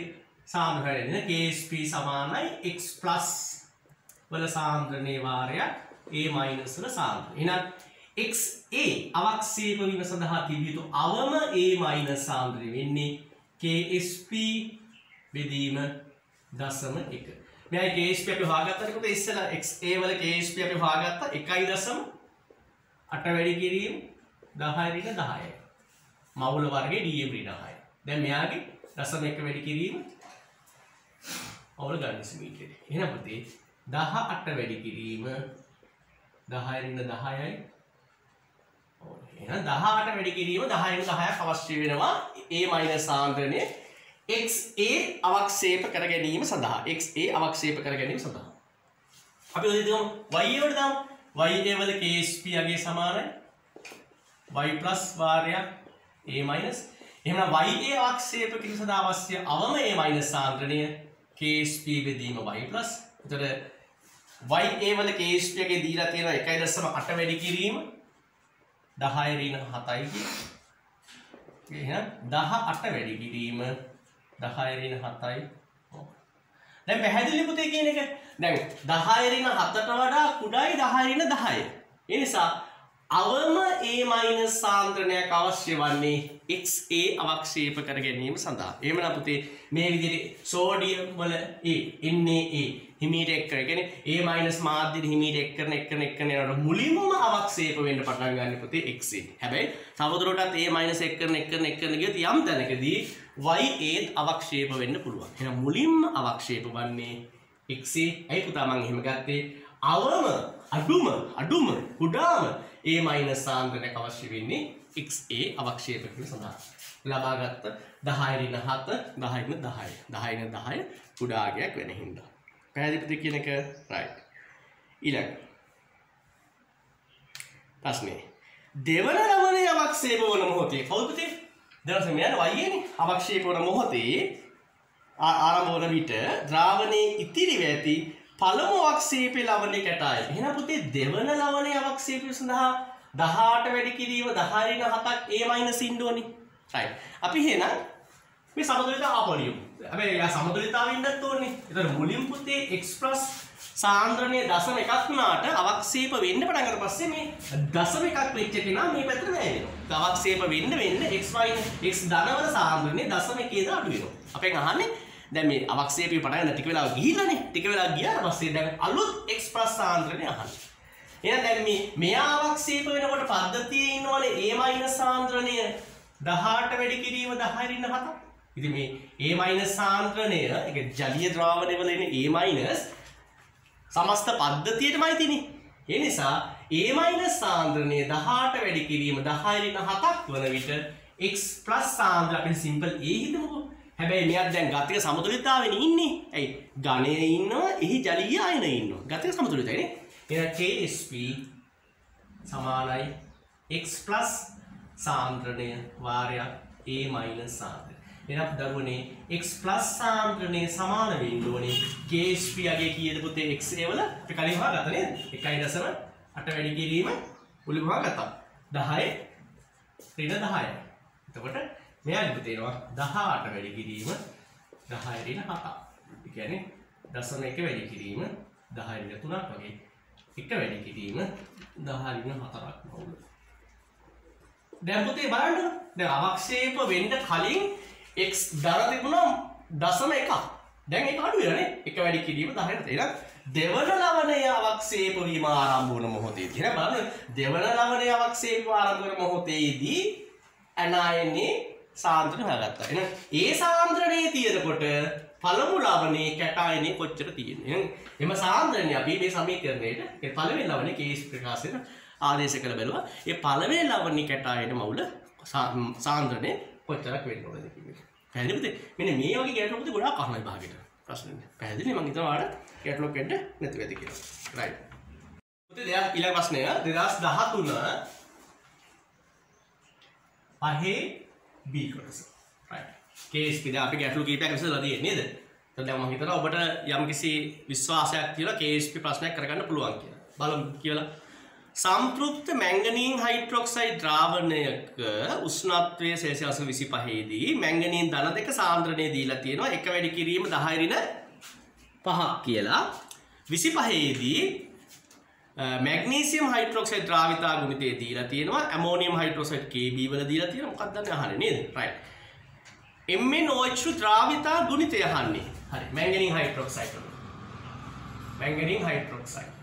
සාන්ද්‍රය වෙන ksp සමානයි x වල සාන්ද්‍ර නිවාරයක් a මයිනස් වල සාන්ද්‍ර. එහෙනම් xa අවක්ෂේපවීම සඳහා තිබිය යුතු අවම a මයිනස් සාන්ද්‍රය වෙන්නේ ksp බෙදීම 0.1. මෙයි කේස්ප අපි හාගත්තනකොට ඉස්සලා XA වල කේස්ප අපි හාගත්තා 1.8 වැඩි කිරීම 10 ඍණ 10යි. මවුල වර්ගයේ DM ඍණ 10යි. දැන් මෙයාගේ දශම 1 වැඩි කිරීම මවුල ගන්න සිමීටරේ. එහෙනම් පුතේ 18 වැඩි කිරීම 10 ඍණ 10යි. එහෙනම් 18 වැඩි කිරීම 10 ඍණ 10ක් අවශ්‍ය වෙනවා A- සාන්ද්‍රණයේ XA අවක්ෂේප කර ගැනීම සඳහා. XA අවක්ෂේප කර ගැනීම සඳහා. අපි ඔදිතම YA වලට දාමු. YA වල KSP අගේ සමානයි. Y වාරයක් A එහෙනම් YA අවක්ෂේප කිරීම සඳහා අවශ්‍ය අවම A සාන්ද්‍රණය KSP බෙදීම Y එතකොට YA වල KSP අගේ දීලා තියෙන 1.8 වැඩි කිරීම. 10 ඍණ 7යි කියන එහෙනම් 18 වැඩි කිරීම. දහයරින හතයි. දැන් පැහැදිලි පුතේ කියන එක දැන් දහයරින හතට වඩා කුඩායි දහයරින දහය. එනිසා අවම A- සාන්ද්‍රණයක් අවශ්‍ය වන්නේ XA අවක්ෂේප කර ගැනීම සඳහා. එමන පුතේ මේ විදිහට සෝඩියම් වල A එන්නේ A හිමීට එක් කරගෙන A- මාධ්‍යයට හිමීට එක් කරන එක කරන එක කරන යනකොට මුලින්ම අවක්ෂේප වෙන්න පටන් ගන්න පුතේ XA හැබැයි තවදුරටත් A- එක් කරන එක කරන එක කරන ගියොත් යම් තැනකදී y ඒත් අවක්ෂේප වෙන්න පුළුවන්. එහෙනම් මුලින්ම අවක්ෂේප වන්නේ x ඇයි පුතා මං එහෙම ගත්තේ? අවම අඩුම අඩුම කුඩාම a සාන්ද්‍රණයක් අවශ්‍ය වෙන්නේ xa අවක්ෂේප කිරීම සඳහා. ලබාගත්ත 10 ඍණ 7 10 ඍණ 10 10 ඍණ 10 කුඩාගයක් වෙන හින්දා. පැහැදිලිද කියන එක right. ඊළඟ ප්‍රශ්නේ දෙවන රමණේ අවක්ෂේප වන මොහොතේ කවුද පුතේ? දරස මෙයන් වයනේ අවක්ෂේප වන මොහොතේ ආරම්භ වන විට ද්‍රාවණයේ ඉතිරිව ඇති පළමු අවක්ෂේපේ ලවණය කැටායි. එහෙනම් පුතේ දෙවන ලවණේ අවක්ෂේපය සඳහා 18 වැඩි කිරීම 10 ඍණ 7ක් A- ඉන්න ඕනේ. right. අපි එහෙනම් මේ සමතුලිතතාව ආපලියමු. හැබැයි යා සමතුලිතතාවෙ ඉන්නත් ඕනේ. ඒතර මුලින් පුතේ x සාන්ද්‍රණය දසම එකක් වුණාට අවක්ෂේප වෙන්න පටන් ගත්ත පස්සේ මේ දසම එකක් වෙච්ච කෙනා මේ පැත්තට වැයෙනවා. අවක්ෂේප වෙන්න වෙන්න x y x ධනවල සාන්ද්‍රණය දසම එකේද අඩු වෙනවා. අපෙන් අහන්නේ දැන් මේ අවක්ෂේපය පටන් ගන්න ටික වෙලාවක් ගිහිල්ලානේ. ටික වෙලාවක් ගියාට පස්සේ දැන් අලුත් x සාන්ද්‍රණය අහන්නේ. එහෙනම් දැන් මේ මෙයා අවක්ෂේප වෙනකොට පද්ධතියේ ඉන්නවනේ A මයිනස් සාන්ද්‍රණය 18 වැඩි කිරීම 10 රින්න 7. ඉතින් මේ A මයිනස් සාන්ද්‍රණය ඒ ජලීය ද්‍රාවණය වල එන A මයිනස් සමස්ත පද්ධතියටමයි තියෙන්නේ. ඒ නිසා A මයිනස් සාන්ද්‍රණය 18 වැඩි කිරීම 10 රින්න 7ක් වන විට x ප්ලස් සාන්ද්‍ර අපි සිම්පල් A හිතමුකෝ. හැබැයි මෙයක් දැන් ගතික සමතුලිතතාවෙන් ඉන්නේ. ඇයි? ඝනයේ ඉන්නවා, එහි ජලීය අයන ඉන්නවා. ගතික සමතුලිතයිනේ. එහෙනම් KSP සමානයි x ප්ලස් සාන්ද්‍රණය වාරයක් A මයිනස් සාන්ද්‍රණය. එහෙනම් දරුවනේ x ප්ලස් සාන්ද්‍රණය සමාන වෙන්න ඕනේ KSP අගේ කීයද පුතේ x වල අපි කලින් හොයාගත්තා නේද? 1.8 වැඩි කිරීම මුලින්ම හොයාගත්තා. 10 ඍණ 10යි. එතකොට මෙයාට තියෙනවා 18 වැඩි කිරීම 10 ඍණ 7. ඒ කියන්නේ දශම 1 වැඩි කිරීම 10 ඍණ 3ක් වගේ එක වැඩි කිරීම 10 ඍණ 4ක් වුණා. දැන් පුතේ බලන්න දැන් අවක්ෂේප වෙන්න කලින් x දර තිබුණා දශම 1ක්. දැන් ඒක අඩු වෙලානේ. එක වැඩි කිරීම 10ට. එහෙනම් දෙවන ලවණය අවක්ෂේප වීම ආරම්භ වන මොහොතේදී එහෙනම් බලන්න දෙවන ලවණය අවක්ෂේප ආරම්භ වන මොහොතේදී ඇනායනේ සාන්ද්‍රණය හොයාගත්තා. එහෙනම් ඒ සාන්ද්‍රණයේ තියෙනකොට පළමු ලවණේ කැටායනේ කොච්චර තියෙන්නේ. එහෙනම් එම සාන්ද්‍රණය අපි මේ සමීකරණයට ඒ පළවෙනි ලවණේ කේස් ප්‍රකාශයෙන් ආදේශ කළ බැලුවා. ඒ පළවෙනි ලවණේ කැටායන මවුල සාන්ද්‍රණය කොච්චරක් වෙන්න ඕනද කියන්නේ. පැහැදිලිද? මෙන්න මේ වගේ ගැටලු පුතේ ගොඩාක් අහනවා විභාගෙට. ප්‍රශ්න නෑ. පැහැදිලි මම හිතනවා ඔයාලට ගැටලුවක් වෙන්න නැති වෙද කියලා. රයිට්. පුතේ දෙයක් ඊළඟ ප්‍රශ්නය 2013 පහේ B කොටස. රයිට්. කේස් පිට අපි ගැටලු කීපයක් විසඳලා තියෙන්නේ නේද? එතකොට දැන් මම හිතනවා ඔබට යම්කිසි විශ්වාසයක් තියෙනවා KSP ප්‍රශ්නයක් කරගන්න පුළුවන් කියලා. බලමු කියලා. සම්තෘප්ත මැංගනීන් හයිඩ්‍රොක්සයිඩ් ද්‍රාවණයක උෂ්ණත්වය සෙල්සියස් 25 දී මැංගනීන් ධන දෙක සාන්ද්‍රණය දීලා තියෙනවා. එක වැඩි කිරීම 10 රින 5ක් කියලා. 25 දී මැග්නීසියම් හයිඩ්‍රොක්සයිඩ් ද්‍රාවිතා ගුණිතය දීලා තියෙනවා. ඇමෝනියම් හයිඩ්‍රොක්සයිඩ් KB වල දීලා තියෙනවා. මොකක්ද දන්නේ? අහන්නේ නේද? රයිට් MnOH ද්‍රාවිතා ගුණිතය අහන්නේ. හරි. Manganese hydroxide manganese hydroxide.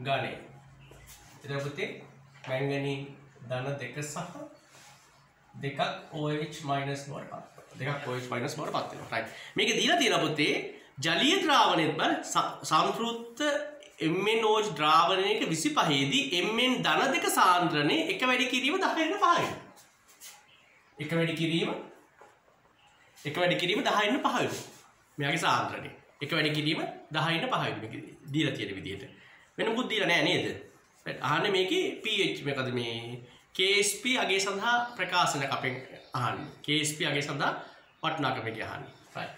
ගණය එතකොට පුතේ මැංගනීන් ධන දෙක සහ දෙකක් OH පත්. දෙකක් OH මයිනස් බවට පත් වෙනවා. රයිට් මේක දීලා තියෙනවා පුතේ ජලීය ද්‍රාවණයත් බල සම්පෘක්ත MnOH ද්‍රාවණයක 25 දී Mn ධන දෙක සාන්ද්‍රණය එක වැඩි කිරීම 10 වෙන 5 එක වැඩි කිරීම? එක වැඩි කිරීම 10 වෙන 5 වෙනවා මෙයාගේ සාන්ද්‍රණය. එක වැඩි කිරීම 10 වෙන 5 වෙනවා දීලා තියෙන විදිහට වෙන මුකුත් දීලා නෑ නේද? අහන්නේ මේකේ pH මොකද මේ KSP අගේ සඳහා ප්‍රකාශනයක් අපෙන් අහන්නේ. KSP අගේ සඳහා වටිනාකම එක අහන්නේ. right.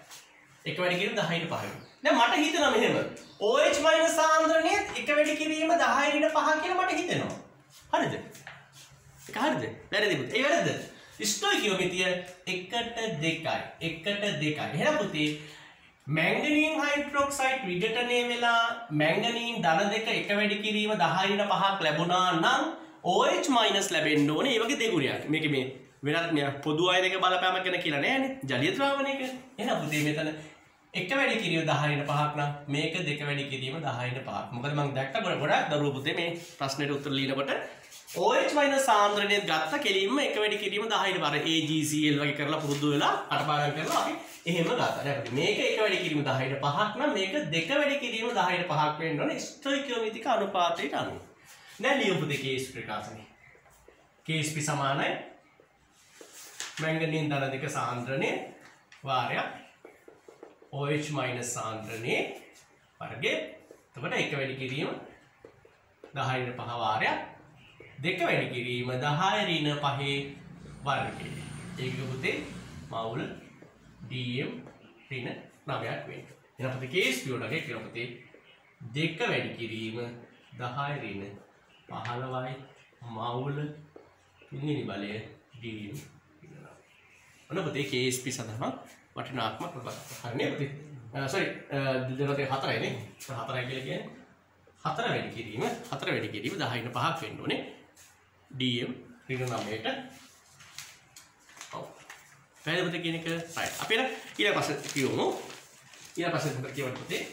එක වැඩි කිරීම 10ට 5 දැන් මට හිතෙනවා මෙහෙම. OH සාන්ද්‍රණය එක වැඩි කිරීම 10ට 5 කියලා මට හිතෙනවා. හරිද? ඒක හරිද? වැරදිද? ඒ වැරදිද? ස්ටොයිකියෝමිතිය 1ට 2යි. 1ට 2යි. එහෙනම් පුතේ මැංගනීන් හයිඩ්‍රොක්සයිඩ් විඝටනය වෙලා මැංගනීන් ධන දෙක එක වැඩි කිරීම 10ට 5ක් ලැබුණා නම් OH මයිනස් ලැබෙන්න ඕනේ ඒ වගේ දෙගුණයක්. මේක මේ වෙනත් මේ පොදු අයරක බලපෑම ගැන කියලා නෑනේ. ජලීය ද්‍රාවණයක. එහෙනම් පුතේ මෙතන එක වැඩි කිරීම 10ට 5ක් නම් මේක දෙක වැඩි කිරීම 10ට 5ක්. මොකද මම දැක්ක ගොඩක් දරුවෝ පුතේ මේ ප්‍රශ්නෙට උත්තර ලියනකොට OH මයිනස් සාන්ද්‍රණය ගත්ත කෙලින්ම එක වැඩි කිරීම 10ට පර AGCL වගේ කරලා පුරුදු වෙලා කටපාඩම් කරලා අපි එහෙම ගත්තා. දැන් මේක එක වැඩි කිරීම 10ට 5ක් නම් මේක දෙක වැඩි කිරීම 10ට 5ක් වෙන්න ඕනේ ස්ටොයිකියෝමෙට්‍රික අනුපාතයට අනුව. දැන් ලියපු දෙකේ ප්‍රකාශනය. KSP සමානයි මැංගනීන් ධන දෙක සාන්ද්‍රණය වාරයක් OH මයිනස් සාන්ද්‍රණයේ වර්ගය. එතකොට එක වැඩි කිරීම 10ට 5 වාරයක් දෙක වැඩි කිරීම 10 ඍණ 5 වර්ගය. ඒක පුතේ මවුල් dm ඍණ 9ක් වෙන්න. එහෙනම් පුතේ කේස් පියවරගේ කියලා පුතේ දෙක වැඩි කිරීම 10 ඍණ 15යි මවුල් පිළිනි බලය dm ඔන්න පුතේ KSP සඳහා වටිනාත්මක ප්‍රබල. හරිනේ පුතේ. sorry දෙකේ හතරයි නේ. හතරයි කියලා කියන්නේ හතර වැඩි කිරීම හතර වැඩි කිරීම 10 න් 5ක් වෙන්න ඕනේ. DM ඍණ 9ට ඔව් පැහැදිලිද කියන එක right අපි ඊළඟ ප්‍රශ්න කියමු ඊළඟ ප්‍රශ්න මොකක්ද කියවන්න පුතේ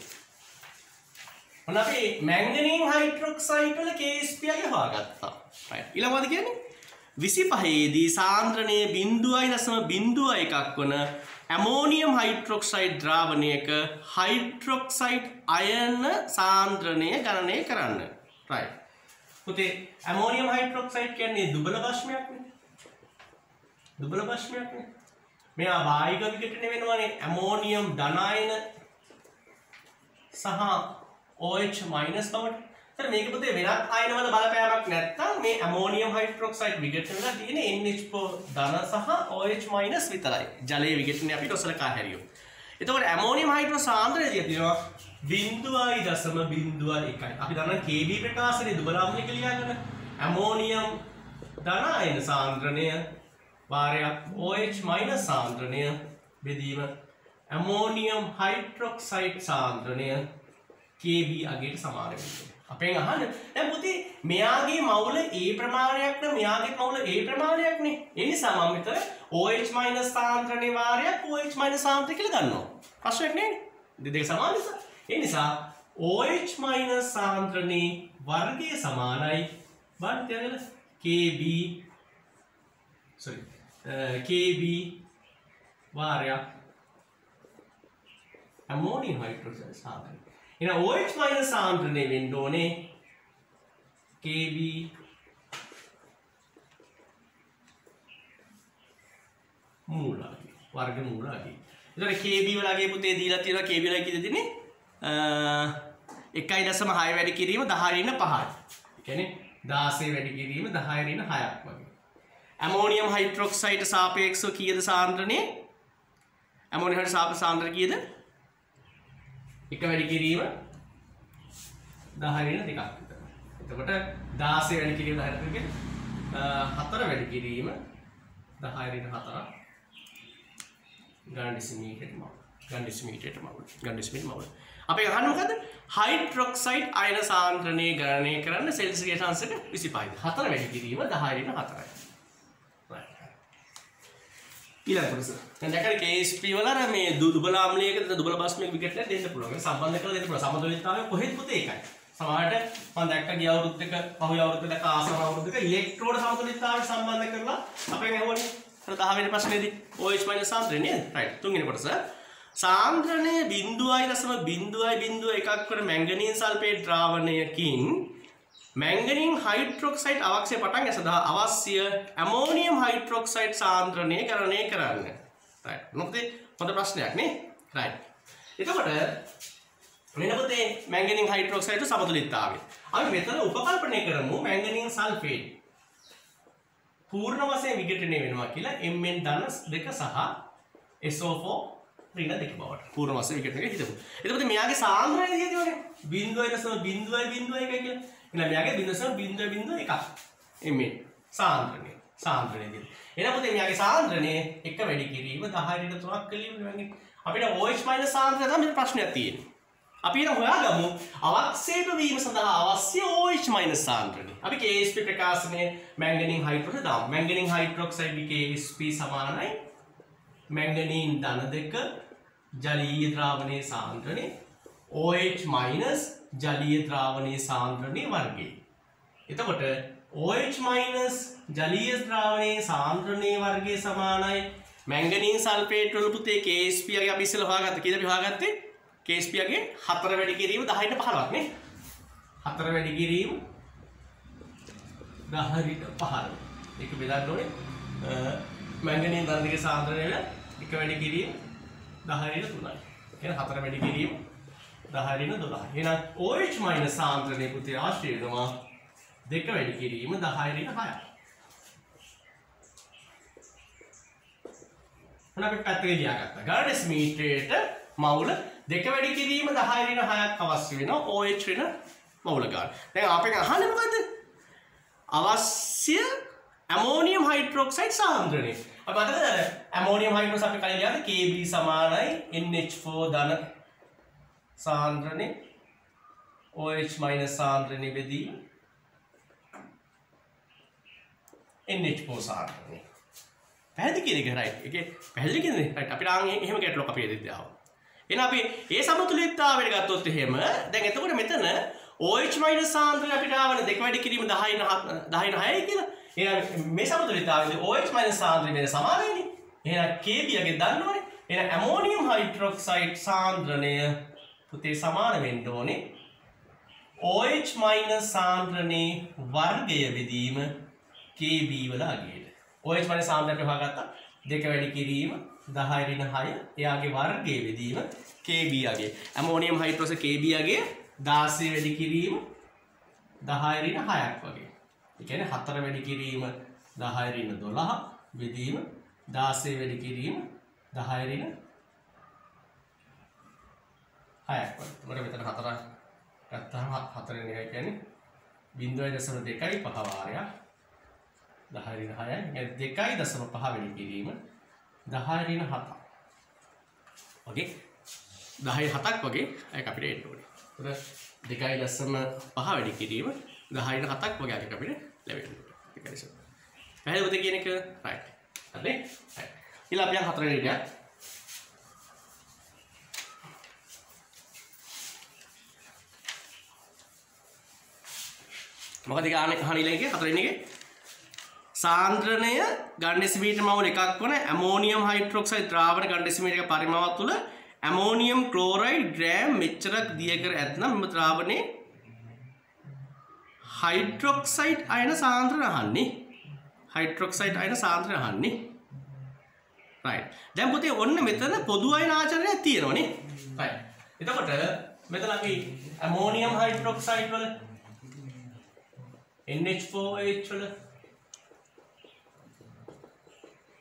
ඔන්න අපි මැංගනීන් හයිඩ්‍රොක්සයිඩ් වල KSP එක හොයාගත්තා. right. ඊළඟ මොකද කියන්නේ? 25 දී සාන්ද්‍රණය 0.01ක් වන ඇමෝනියම් හයිඩ්‍රොක්සයිඩ් ද්‍රාවණයක හයිඩ්‍රොක්සයිඩ් අයන සාන්ද්‍රණය ගණනය කරන්න. right. පුතේ ඇමෝනියම් හයිඩ්‍රොක්සයිඩ් කියන්නේ දුබල භස්මයක්නේ. දුබල භස්මයක්නේ. මෙයා වායුක විකටන වෙනවානේ ඇමෝනියම් ධනායන සහ OH මයිනස් බවට. තර මේක පුතේ වෙනත් අයනවල බලපෑමක් නැත්තම් මේ ඇමෝනියම් හයිඩ්‍රොක්සයිඩ් විකටන වෙලා තියෙන NH4 ධන සහ OH මයිනස් විතරයි. ජලයේ විකටනේ අපි ඔසලකා හැරියෝ. එතකොට ඇමෝනියම් හයිඩ්‍රෝ සාන්ද්‍රණය තියෙනවා බින්දුවයි දසම බින්දුව එකයි. අපි දන්න KB ප්‍රකාශනය දුබලාම්ලික ලියාගන්න ඇමෝනියම් ධනායන සාන්ද්‍රණය වාරයක් OH මයින සාන්ද්‍රණය බෙදීම ඇමෝනියම් හයිට්‍රොක්සයිට් සාන්ද්‍රණය KB අගේට සමාන අපෙන් අහන්න. දැන් පුතේ මෙයාගේ මවුල ඒ ප්‍රමාණයක් නම් මෙයාගේ මවුල ඒ ප්‍රමාණයක්නේ. ඒ නිසා මම මෙතන OH- සාන්ද්‍රණේ වාරයක් OH- සාන්ද්‍රය කියලා ගන්නවා ප්‍රශ්නයක් නෑනේ. දෙක සමාන නිසා. ඒ නිසා OH- සාන්ද්‍රණී වර්ගය සමානයි. බන්තයගල KB uh, KB වාරයක්. ඇමෝනි හයිට්‍රෝසල් සාධන එන OH- සාන්ද්‍රණය වෙන්න ඕනේ KB මූලාගේ වර්ග මූලාගේ. එතකොට KB වලගේ පුතේ දීලා තියෙනවා. KB වල කීයද දෙන්නේ එකයි දසම හය වැඩි කිරීම දහරන්න පහයි. එකැන දාසේ වැඩි කිරීම දහයරන්න හයක් වගේ. ඇමෝනියම් හයිට්‍රොක්සයිට සාපේක්ෂ කියද සාන්ද්‍රනය ඇමෝනිහට සාප සාන්ද්‍ර කියද? එක වැඩි කිරීම දහරන දෙකක් එතකොට දාසේ වැඩි කිරීම දහරක හතර වැඩි කිරීම දහයරන හතර ගන්ඩිසිමීට ම ගන්ඩිස්මීටට මවල්. ගන්ඩිස්මිට මවල්. අපේ අහන්නකද හයිඩ්‍රොක්සයිඩ් අයන සාන්ද්‍රණය ගණනය කරන්න සෙල්සිගේ සංසක විසිපයි. හතර වැඩි කිරීම දහයිරන හතරයි. ඊළපුරස දැක කේස්ප වල මේ දුබලාමලයක දුබල බස්ම විකට දෙන්න පුළුවන්. සම්බන්ධ කර දෙන්න පුළුවන්. සමතුලිතතාවය කොහෙත් පුතේ ඒකයි සමහරට මම දැක්ක ගිය අවුරුද්දක පහුගිය අවුරුද්දක ආසම අවුරුද්දක ඉලෙක්ට්‍රෝඩ සමතුලිතතාවයට සම්බන්ධ කරලා අපෙන් ඇහුවනේ. අර 10 වෙනි ප්‍රශ්නේදී OH- සාන්ද්‍රණය. නේද රයිට් තුන්වෙනි කොටස සාන්ද්‍රණය බින්දුවයි දසම බින්දුවයි බින්දුව එකක් වන මැංගනීන් සල්පේට් ද්‍රාවණයකින් මැංගනින් හයිඩ්‍රොක්සයිඩ් අවක්ෂය පටන් ඇසදා අවශ්‍ය ඇමෝනියම් හයිඩ්‍රොක්සයිඩ් සාන්ද්‍රණය කරණය කරන්න. නොකදේ හොඳ ප්‍රශ්නයක් නේ? රයි එතකොට වෙනපතේ මැංගනින් හයිඩ්‍රොක්සයිඩ් සමතුලිත්තාව අපි මෙතන උපකල්පනය කරමු මැංගනින් සල්ෆේට් පූර්ණ වසය විගටනය වෙනවා කියලා එම්ෙන් දනස් දෙක සහ SO4 රින දෙක බවට පූර්ණ වශයෙන් විකට් එක හිතමු. එතකොට මෙයාගේ සාන්ද්‍රණය දිහා තියෙන්නේ බිඳුවයි දශම බිඳුවයි බිඳුවයි එකයි කියලා. එහෙනම් මෙයාගේ බිඳුවසම බිඳුවයි බිඳුව එකක්. එමේ සාන්ද්‍රණය. සාන්ද්‍රණය දිහා. එහෙනම් පුතේ මෙයාගේ සාන්ද්‍රණය එක වැඩි කිරීම 10 රින 3ක් කලියම වගේ අපිට OH- සාන්ද්‍රණය තමයි ප්‍රශ්නයක් තියෙන්නේ. අපි එන හොයාගමු අවක්ෂේප වීම සඳහා අවශ්‍ය OH- සාන්ද්‍රණය. අපි KSP ප්‍රකාශනයේ මැංගනීන් හයිඩ්‍රොක්සයිඩ් දාමු. මැංගනීන් හයිඩ්‍රොක්සයිඩ් KSP සමානයි මැංගනීන් ධන දෙක ජලීය ද්‍රාවණයේ සාන්ද්‍රණය OH මයිනස් ජලීය ද්‍රාවණයේ සාන්ද්‍රණය වර්ගේ. එතකොට OH මයිනස් ජලීය ද්‍රාවණයේ සාන්ද්‍රණය වර්ගය සමානයි. මැංගනීන් සල්පේට් වල පුතේ KSP ගේ අපි ඉස්සෙල්ලා හොයාගත්ත කීයද අපි හොයාගත්තේ? KSP ගේ 4 වැඩි කිරීම 10ට 15ක් නේ. 4 වැඩි කිරීම 10ට 15 ඒක බෙදන්න ඕනේ. මැංගනීන් ධන දෙකේ සාන්ද්‍රණය වල එක වැඩි කිරීම දහරින තුනයි. එන හතර වැඩි කිරීම දහරින දොලා එන OH මයින සාන්ත්‍රණය පුතේ ආශ්‍රයනවා දෙක වැඩි කිරීම දහයිරින හය අපි පැත්තක ලියාගත්ත ගඩස් මීට්‍රයට මවුල දෙක වැඩි කිරීම දහයිරින හයක් අවශ්‍ය වෙන OH වෙන මවුල ගන්න දැන් අපෙන් අහන්නේ මොකද්ද? අවශ්‍ය ඇමෝනියම් හයිඩ්‍රොක්සයිඩ් සාන්ද්‍රණය. අපි මතකද ඇමෝනියම් හයිඩ්‍රොක්සයිඩ් අපි කලින් ලියන්නේ Kb සමානයි NH4 ධන සාන්ද්‍රණය OH සාන්ද්‍රණය බෙදී NH4 සාන්ද්‍රණය පැහැදිලි කියන එක රයිට් ඒකේ පැහැදිලි කියන්නේ රයිට් අපිට ආන් එහෙම ගැටලුවක් අපි දෙද්දී ආවා. එන අපි ඒ සමතුලිතතාවයට ගත්තොත් එහෙම දැන් එතකොට මෙතන OH මයිනස් සාන්ද්‍රණය අපිට ආවන දෙක වැඩි කිරීම 10 10 9 කියලා. එහෙනම් මේ සමතුලිතතාවයේදී OH මයිනස් සාන්ද්‍රණය වෙන සමාන වෙන්නේ. එහෙනම් KB යගේ දන්නවනේ. එහෙනම් ඇමෝනියම් හයිඩ්‍රොක්සයිඩ් සාන්ද්‍රණය පුතේ සමාන වෙන්න ඕනේ OH මයිනස් සාන්ද්‍රණයේ වර්ගය බෙදීම KB වල අගයට. OH මයිනස් සාන්ද්‍රණයට හොයාගත්තා දෙක වැඩි කිරීම 10 ඍණ 6 එයාගේ වර්ගය බෙදීම KB අගේ. ඇමෝනියම් හයිඩ්‍රොක්සයිඩ් KB අගේ 16 වැඩි කිරීම 10 ඍණ 6ක් වගේ. එකන හතර වැඩි කිරීම දහයරන්න දොළහ බෙදීම දාසේ වැඩි කිරීම දහයරන හයමට මෙතන හතර ගත්තම හතරනය කියැන බින්දුවයි දසම දෙකයි පහවාරයක් දහරින හය දෙකයි දසම පහ වැඩි කිරීම දහරින හතා වගේ දහයි හතක් වගේ ඇය අපිට එන්ටෝඩ තුර දෙකයි ලස්සම පහ වැඩි කිරීම දහයින හතක් වගේ අපිට ලැබෙන්න ඕනේ. ඒක නිසා. පැහැදිලිවද කියන එක? රයිට්. හරි? රයිට්. ඊළඟ අපි යන හතරවෙනි විදියට මොකද ගාන හනිලගේ හතරවෙනි එකේ සාන්ද්‍රණය ගණ්ඩෙසිමීට මවුල එකක් වන ඇමෝනියම් හයිඩ්‍රොක්සයිඩ් ද්‍රාවණ ගණ්ඩෙසිමීට එක පරිමාවක් තුළ ඇමෝනියම් ක්ලෝරයිඩ් ග්‍රෑම් මෙච්චරක් දියකර ඇත්නම් මෙම ද්‍රාවණය හයිඩ්‍රොක්සයිඩ් අයන සාන්ද්‍රණ අහන්නේ හයිඩ්‍රොක්සයිඩ් අයන සාන්ද්‍රණ අහන්නේ රයි දැන් පොතේ ඔන්න මෙතන පොදු අයන ආචරණයක් තියෙනවනේ රයි එතකොට මෙතන අපි ඇමෝනියම් හයිඩ්‍රොක්සයිඩ් වල NH4OH වල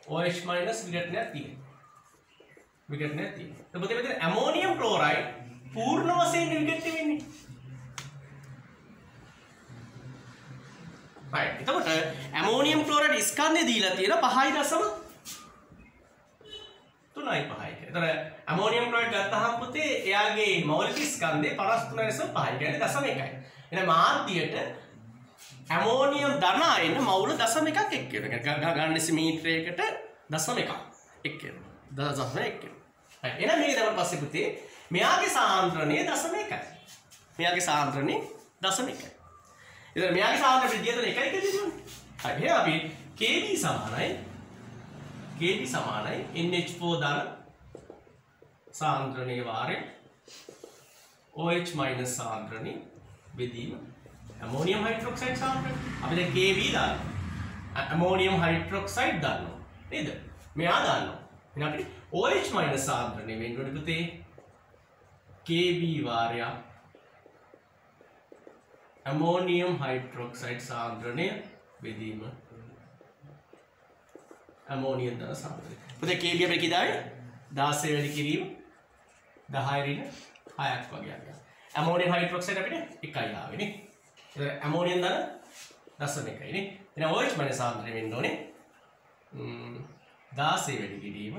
OH මයිනස් විගටනයක් තියෙනවා. විගටනයක් තියෙනවා. එතකොට මෙතන ඇමෝනියම් ක්ලෝරයිඩ් පූර්ණ වශයෙන් විගට්ට වෙන්නේ. right එතකොට ඇමෝනියම් ක්ලෝරයිඩ් ස්කන්ධය දීලා තියෙන 5.3යි 5යි. එතන ඇමෝනියම් ක්ලෝරයිඩ් ගත්තහම පුතේ එයාගේ මූලික ස්කන්ධය 53.5 කියන්නේ දශම 1යි. එන මාධ්‍යයට ඇමෝනියම් ධන අයන මවුල දශම 1ක් එක්ක වෙනවා. ගන්න සිමීටරයකට දශම 1ක් එක්ක වෙනවා. දශම 1ක්. එන මේක තමයි පස්සේ පුතේ මෙයාගේ සාන්ද්‍රණය දශම 1යි. මෙයාගේ සාන්ද්‍රණය දශම 1යි. එතන මෙයාගේ සාමාන්‍ය ප්‍රතිගියතන 1යි කියලා තියෙනවා. හරි. එහෙනම් අපි Kb සමානයි Kb සමානයි NH4 ධන සාන්ද්‍රණයේ වාරය OH- සාන්ද්‍රණය බෙදීම ඇමෝනියම් හයිඩ්‍රොක්සයිඩ් සාන්ද්‍රණය. අපි දැන් Kb දානවා. ඇමෝනියම් හයිඩ්‍රොක්සයිඩ් දානවා. නේද? මෙයා දානවා. එහෙනම් අපිට OH- සාන්ද්‍රණය වෙන්න ඕනේ පුතේ Kb වාරයක් ඇමෝනියම් හයිඩ්‍රොක්සයිඩ් සාන්ද්‍රණය බෙදීම. ඇමෝනියම් සාන්ද්‍රණය. පුතේ Kv අපිට කිදාවේ 16 වැඩි කිරීම. 10 ඍණ 6ක් වගේ අගයක්. ඇමෝනියම් හයිඩ්‍රොක්සයිඩ් අපිට එකයි ආවේ නේ. ඇමෝනියන් දන දස්සම එකයිනේ එන ඔයිච් මන සාන්ද්‍රය වෙන්න ඕනේ. දාසේ වැඩි කිරීම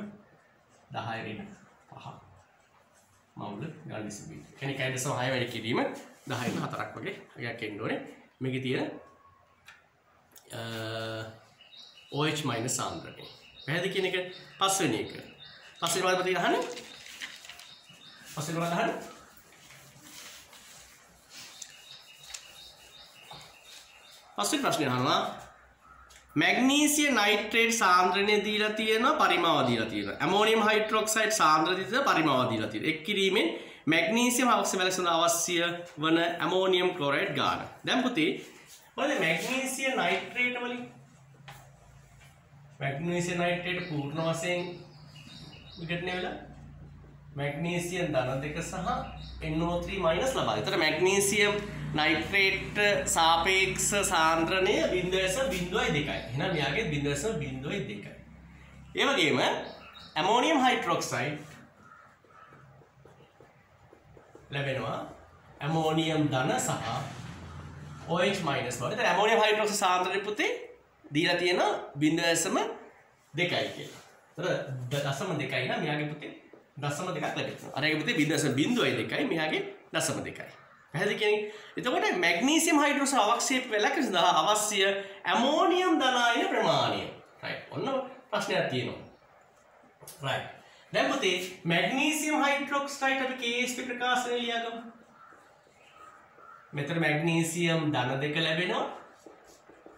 දහයරෙන පහ. මවුල ගන්ඩිසිබී කෙනෙ කයිඩ සහය වැඩි කිරීම දහයිම හතරක් වගේ අයක් එන්ඩෝනේ මේක තියෙන ඕච් මයින සාන්ද්‍රණය පැහැදි කියන එක පස්වනි එක. පස්සේ වල්පති හන පස්සේ වලහන්න පස්සේ ප්‍රශ්නය අහනවා. මැග්නීසිය නයිට්‍රේට් සාන්ද්‍රණය දීලා තියෙනවා පරිමාව දීලා තියෙනවා. ඇමෝනියම් හයිඩ්‍රොක්සයිඩ් සාන්ද්‍රණය දීලා පරිමාව දීලා තියෙනවා. එක් කිරීමෙන් මැග්නීසියම් අවශ්‍ය සඳහා අවශ්‍ය වන ඇමෝනියම් ක්ලෝරයිඩ් ගාන. දැන් පුතේ බලන්න මැග්නීසිය නයිට්‍රේට් වලින් මැග්නීසිය නයිට්‍රේට් පූර්ණ වශයෙන් විඝටනය වෙලා මැග්නීසියම් ධන දෙක සහ NO3 මයිනස් ලබා. ඒතර මැග්නීසියම් නයිට්‍රේට් සාපේක්ෂ සාන්ද්‍රණය 0.02යි. එහෙනම් මෙයාගේ 0.02යි. ඒ වගේම ඇමෝනියම් හයිඩ්‍රොක්සයිඩ් ලැබෙනවා ඇමෝනියම් ධන සහ OH මයිනස් වල. ඒතර ඇමෝනියම් හයිඩ්‍රොක්සයිඩ් සාන්ද්‍රණය පුතේ දීලා තියෙන 0.2යි කියලා. ඒතර දශම දෙකයි නම් මෙයාගේ පුතේ දසම දෙකක් ලැබෙනවා. අර ඒක පුතේ බින්දස බිඳුවයි දෙකයි මෙයාගේ දසම දෙකයි. පැහැදිලි කියන්නේ? එතකොට මැග්නීසියම් හයිඩ්‍රොක්සයිඩ් අවශ්‍ය වැලක සඳහා අවශ්‍ය ඇමෝනියම් ධනායන ප්‍රමාණය. right. ඔන්න ප්‍රශ්නයක් තියෙනවා. right. දැන් පුතේ මැග්නීසියම් හයිඩ්‍රොක්සයිඩ් අපි KSP ප්‍රකාශනය ලියාගමු. මෙතන මැග්නීසියම් ධන දෙක ලැබෙනවා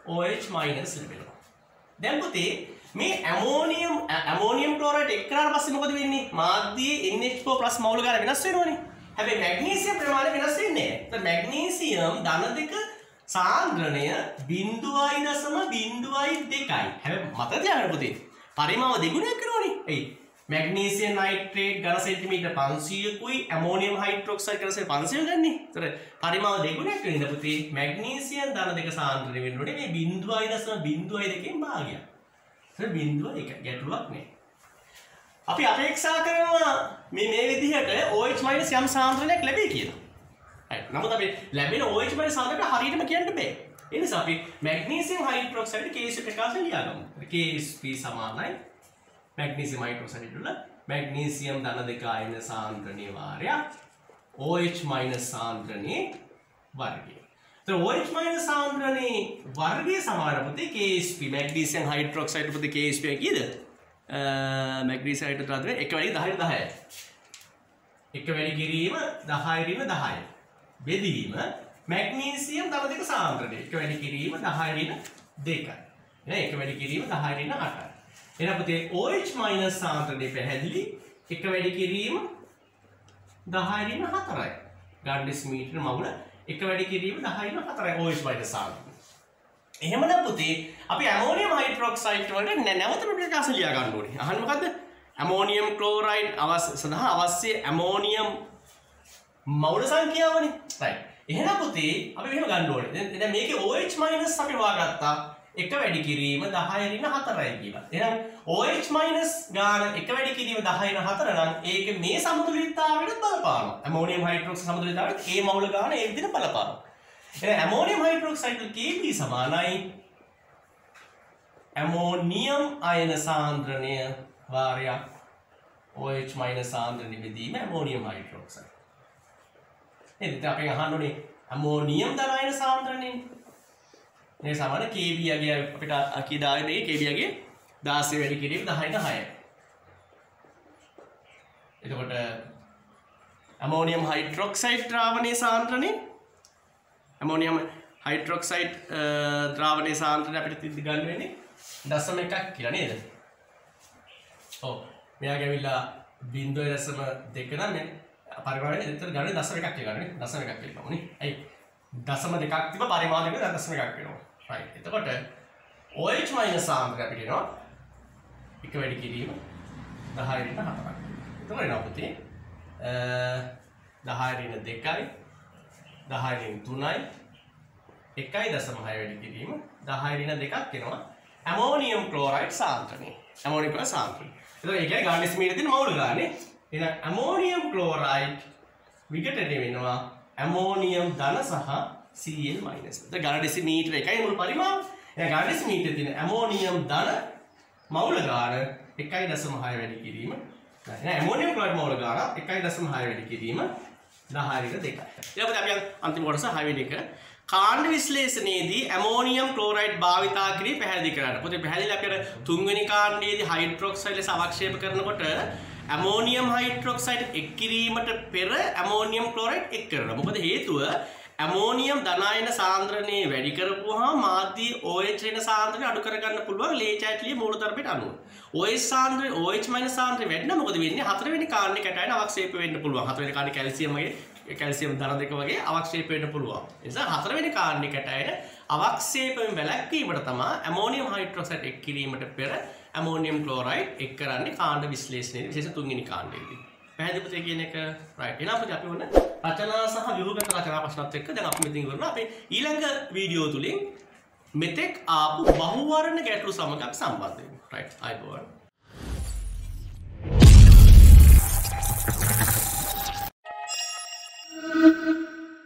OH මයිනස් ලැබෙනවා. දැන් පුතේ මේ ඇමෝනියම් ඇමෝනියම් ක්ලෝරයිඩ් එක් කරාට පස්සේ මොකද වෙන්නේ? මාධ්‍යයේ NH4+ මවුල ගාන වෙනස් වෙනවනේ. හැබැයි මැග්නීසියම් ප්‍රමාණය වෙනස් වෙන්නේ නැහැ. ඒත් මැග්නීසියම් ධන දෙක සාන්ද්‍රණය බිඳුවයි දසම බිඳුවයි දෙකයි. හැබැයි මතක තියාගන්න පුතේ. පරිමාව දෙගුණයක් කරනවනේ. එයි මැග්නීසියම් නයිට්‍රේට් ඝන සෙන්ටිමීටර් 500කුයි ඇමෝනියම් හයිඩ්‍රොක්සයිඩ් ඝන සෙන්ටිමීටර් 500 ගන්නේ. ඒතර පරිමාව දෙගුණයක් වෙනින්ද පුතේ මැග්නීසියම් ධන දෙක සාන්ද්‍රණය වෙන්න ඕනේ මේ බිඳුවයි දසම බිඳුවයි දෙකෙන් භාගයක්. ඒතර බිඳුව එක ගැටලුවක් නෑ. අපි අපේක්ෂා කරනවා මේ මේ විදිහට OH යම් සාන්ද්‍රණයක් ලැබේ කියලා. නමුත් අපි ලැබෙන OH සාන්ද්‍රණයට හරියටම කියන්න බෑ. ඒ නිසා අපි මැග්නීසියම් හයිඩ්‍රොක්සයිඩ් KS ප්‍රකාශ ලියාගමු. KSP සමානයි මැග්නීසියම් හයිඩ්‍රොසයිඩ් වල මැග්නීසියම් ධන දෙක අයන සාන්ද්‍රණයේ වාරයක් OH- සාන්ද්‍රණයේ වර්ගය. එතකොට OH- සාන්ද්‍රණයේ වර්ගය සමාන පුතේ KSP මැග්නීසියම් හයිඩ්‍රොක්සයිඩ් පුතේ KSP කීයද? මැග්නීසියම් හයිඩ්‍රොක්සයිඩ් එක වැඩි 10 10යි. එක වැඩි කිරීම 10 ඍණ 10යි. බෙදීම මැග්නීසියම් ධන දෙක සාන්ද්‍රණය එක වැඩි කිරීම 10 ඍණ 2යි. එක වැඩි කිරීම 10 ඍණ 8යි. එන පුතේ OH- සාන්ද්‍රණය පැහැදිලි එක වැඩි කිරීම 10 ඍණ 4යි. ගාඩ්ඩිස් මීටර මගුල එක වැඩි කිරීම 10 ඍණ 4යි OH- සාන්ද්‍රණය. එහෙමනම් පුතේ අපි ඇමෝනියම් හයිඩ්‍රොක්සයිඩ් වලට නැවත ප්‍රකාශ ලියා ගන්න ඕනේ. අහන්න මොකද්ද? ඇමෝනියම් ක්ලෝරයිඩ් අවශ්‍ය සඳහා අවශ්‍ය ඇමෝනියම් මවුල සංඛ්‍යාවනේ. right. එහෙනම් පුතේ අපි මෙහෙම ගන්න ඕනේ. දැන් මේකේ OH- අපි හොයාගත්තා. එක වැඩි කිරීම 10 රින 4යි කියලා. එහෙනම් OH- ගාන එක වැඩි කිරීම 10 රින 4 නම් ඒක මේ සමතුලිතතාවයට බලපානවා. ඇමෝනියම් හයිඩ්‍රොක්සයිඩ් සමතුලිතතාවයට ඒ මවුල ගාන ඒ විදිහට බලපානවා. ඇමෝනියම් හයිඩ්‍රොක්සයිඩ් KB සමානයි ඇමෝනියම් අයන සාන්ද්‍රණය වාරයක් OH මයිනස් සාන්ද්‍රණය බෙදීම ඇමෝනියම් හයිඩ්‍රොක්සයිඩ්. එතන අපි අහන්නේ ඇමෝනියම් ධන අයන සාන්ද්‍රණය. මේ සමාන KB යගේ අපිට අකීදාවේ මේ KB යගේ 16 වැඩි කිරීම 10ට 6යි. එතකොට ඇමෝනියම් හයිඩ්‍රොක්සයිඩ් ද්‍රාවණයේ සාන්ද්‍රණය? ඇමෝනියම් හයිඩ්‍රොක්සයිඩ් ද්‍රාවණය සාන්ත්‍රය අපිට තිදි ගන්නවෙන්නේ දස්සම එකක් කියලා නේද? ඕ මෙයා ගැවිල්ලා බින්දුව දසම දෙකනම් පරිමාණය එතර ගන්න දසම එකක් ගන්න දසම එකක් කියලාමනි ඇයි? දසම දෙකක් තිබ පරිමාණයක දසම එකක් වෙනවා. රයිට් එතකොට OH මයිනස් සාන්ද්‍රය අපිට එනවා එක වැඩි කිරීම 10 රින 4ක් එතකොට එනවා පුතේ 10 රින 2යි දහයිරින් තුනයි එකයි දසම හය වැඩි කිරීම දහයිරින දෙකක් එනවා ඇමෝනියම් ක්ලෝරයිඩ් සාන්ත්‍රණය ඇමෝනික සාන්ත්‍රණය එතකොට ඒ කියන්නේ ගාඩිස් මීටරේ තියෙන මවුල ගානේ. එහෙනම් ඇමෝනියම් ක්ලෝරයිඩ් විගටට වෙනවා ඇමෝනියම් ධන සහ Cl මයිනස්. එතකොට ගාඩිස් මීටර එකයි මුළු පරිමාව. එහෙනම් ගාඩිස් මීටරේ තියෙන ඇමෝනියම් ධන මවුල ගාන 1.6 වැඩි කිරීම. එහෙනම් ඇමෝනියම් ක්ලෝරයිඩ් මවුල ගාන 1.6 වැඩි කිරීම දහරික දෙකයි. එලපද අපි අන්තිම කොටස හයවෙනි එක කාණ්ඩ විශ්ලේෂණයේදී ඇමෝනියම් ක්ලෝරයිඩ් භාවිතා කිරීම පැහැදිලි කරන්න. පොතේ පැහැදිලි අපිට තුන්වෙනි කාණ්ඩයේදී හයිඩ්‍රොක්සයිඩ් ලෙස අවක්ෂේප කරනකොට ඇමෝනියම් හයිඩ්‍රොක්සයිඩ් එක් කිරීමට පෙර ඇමෝනියම් ක්ලෝරයිඩ් එක් කරනවා. මොකද හේතුව ඇමෝනියම් ධනායන සාන්ද්‍රණය වැඩි කරපුවාම මාධ්‍ය OH වෙන සාන්ද්‍රණය අඩු කරගන්න පුළුවන් ලේචැට්ලිය මූලධර්මයට අනුව. OH සාන්ද්‍රණය OH මයිනස් සාන්ද්‍රණය වැඩි නම් මොකද වෙන්නේ? හතරවෙනි කාණ්ඩේ කැටයන අවක්ෂේප වෙන්න පුළුවන්. හතරවෙනි කාණ්ඩේ කැල්සියම් වගේ කැල්සියම් ධන දෙක වගේ අවක්ෂේප වෙන්න පුළුවන්. ඒ නිසා හතරවෙනි කාණ්ඩේ කැටයන අවක්ෂේපයෙන් වැළැක්වීමට තමයි ඇමෝනියම් හයිඩ්‍රොක්සයිඩ් එක් කිරීමට පෙර ඇමෝනියම් ක්ලෝරයිඩ් එක් කරන්නේ කාණ්ඩ විශ්ලේෂණයේදී විශේෂ තුන්වෙනි කාණ්ඩයේදී. පැහැදිලිද කියන එක රයිට්. එහෙනම් අපි ඔන්න රචනා සහ විරූපක රචනා ප්‍රශ්නත් එක්ක දැන් අපි මෙතනින් කරනවා අපේ ඊළඟ වීඩියෝ තුලින් මෙතෙක් ආපු බහුවර්ණ ගැටලු සමගක් සම්බන්ධ වෙනවා. රයිට්. ආයිබෝවන්.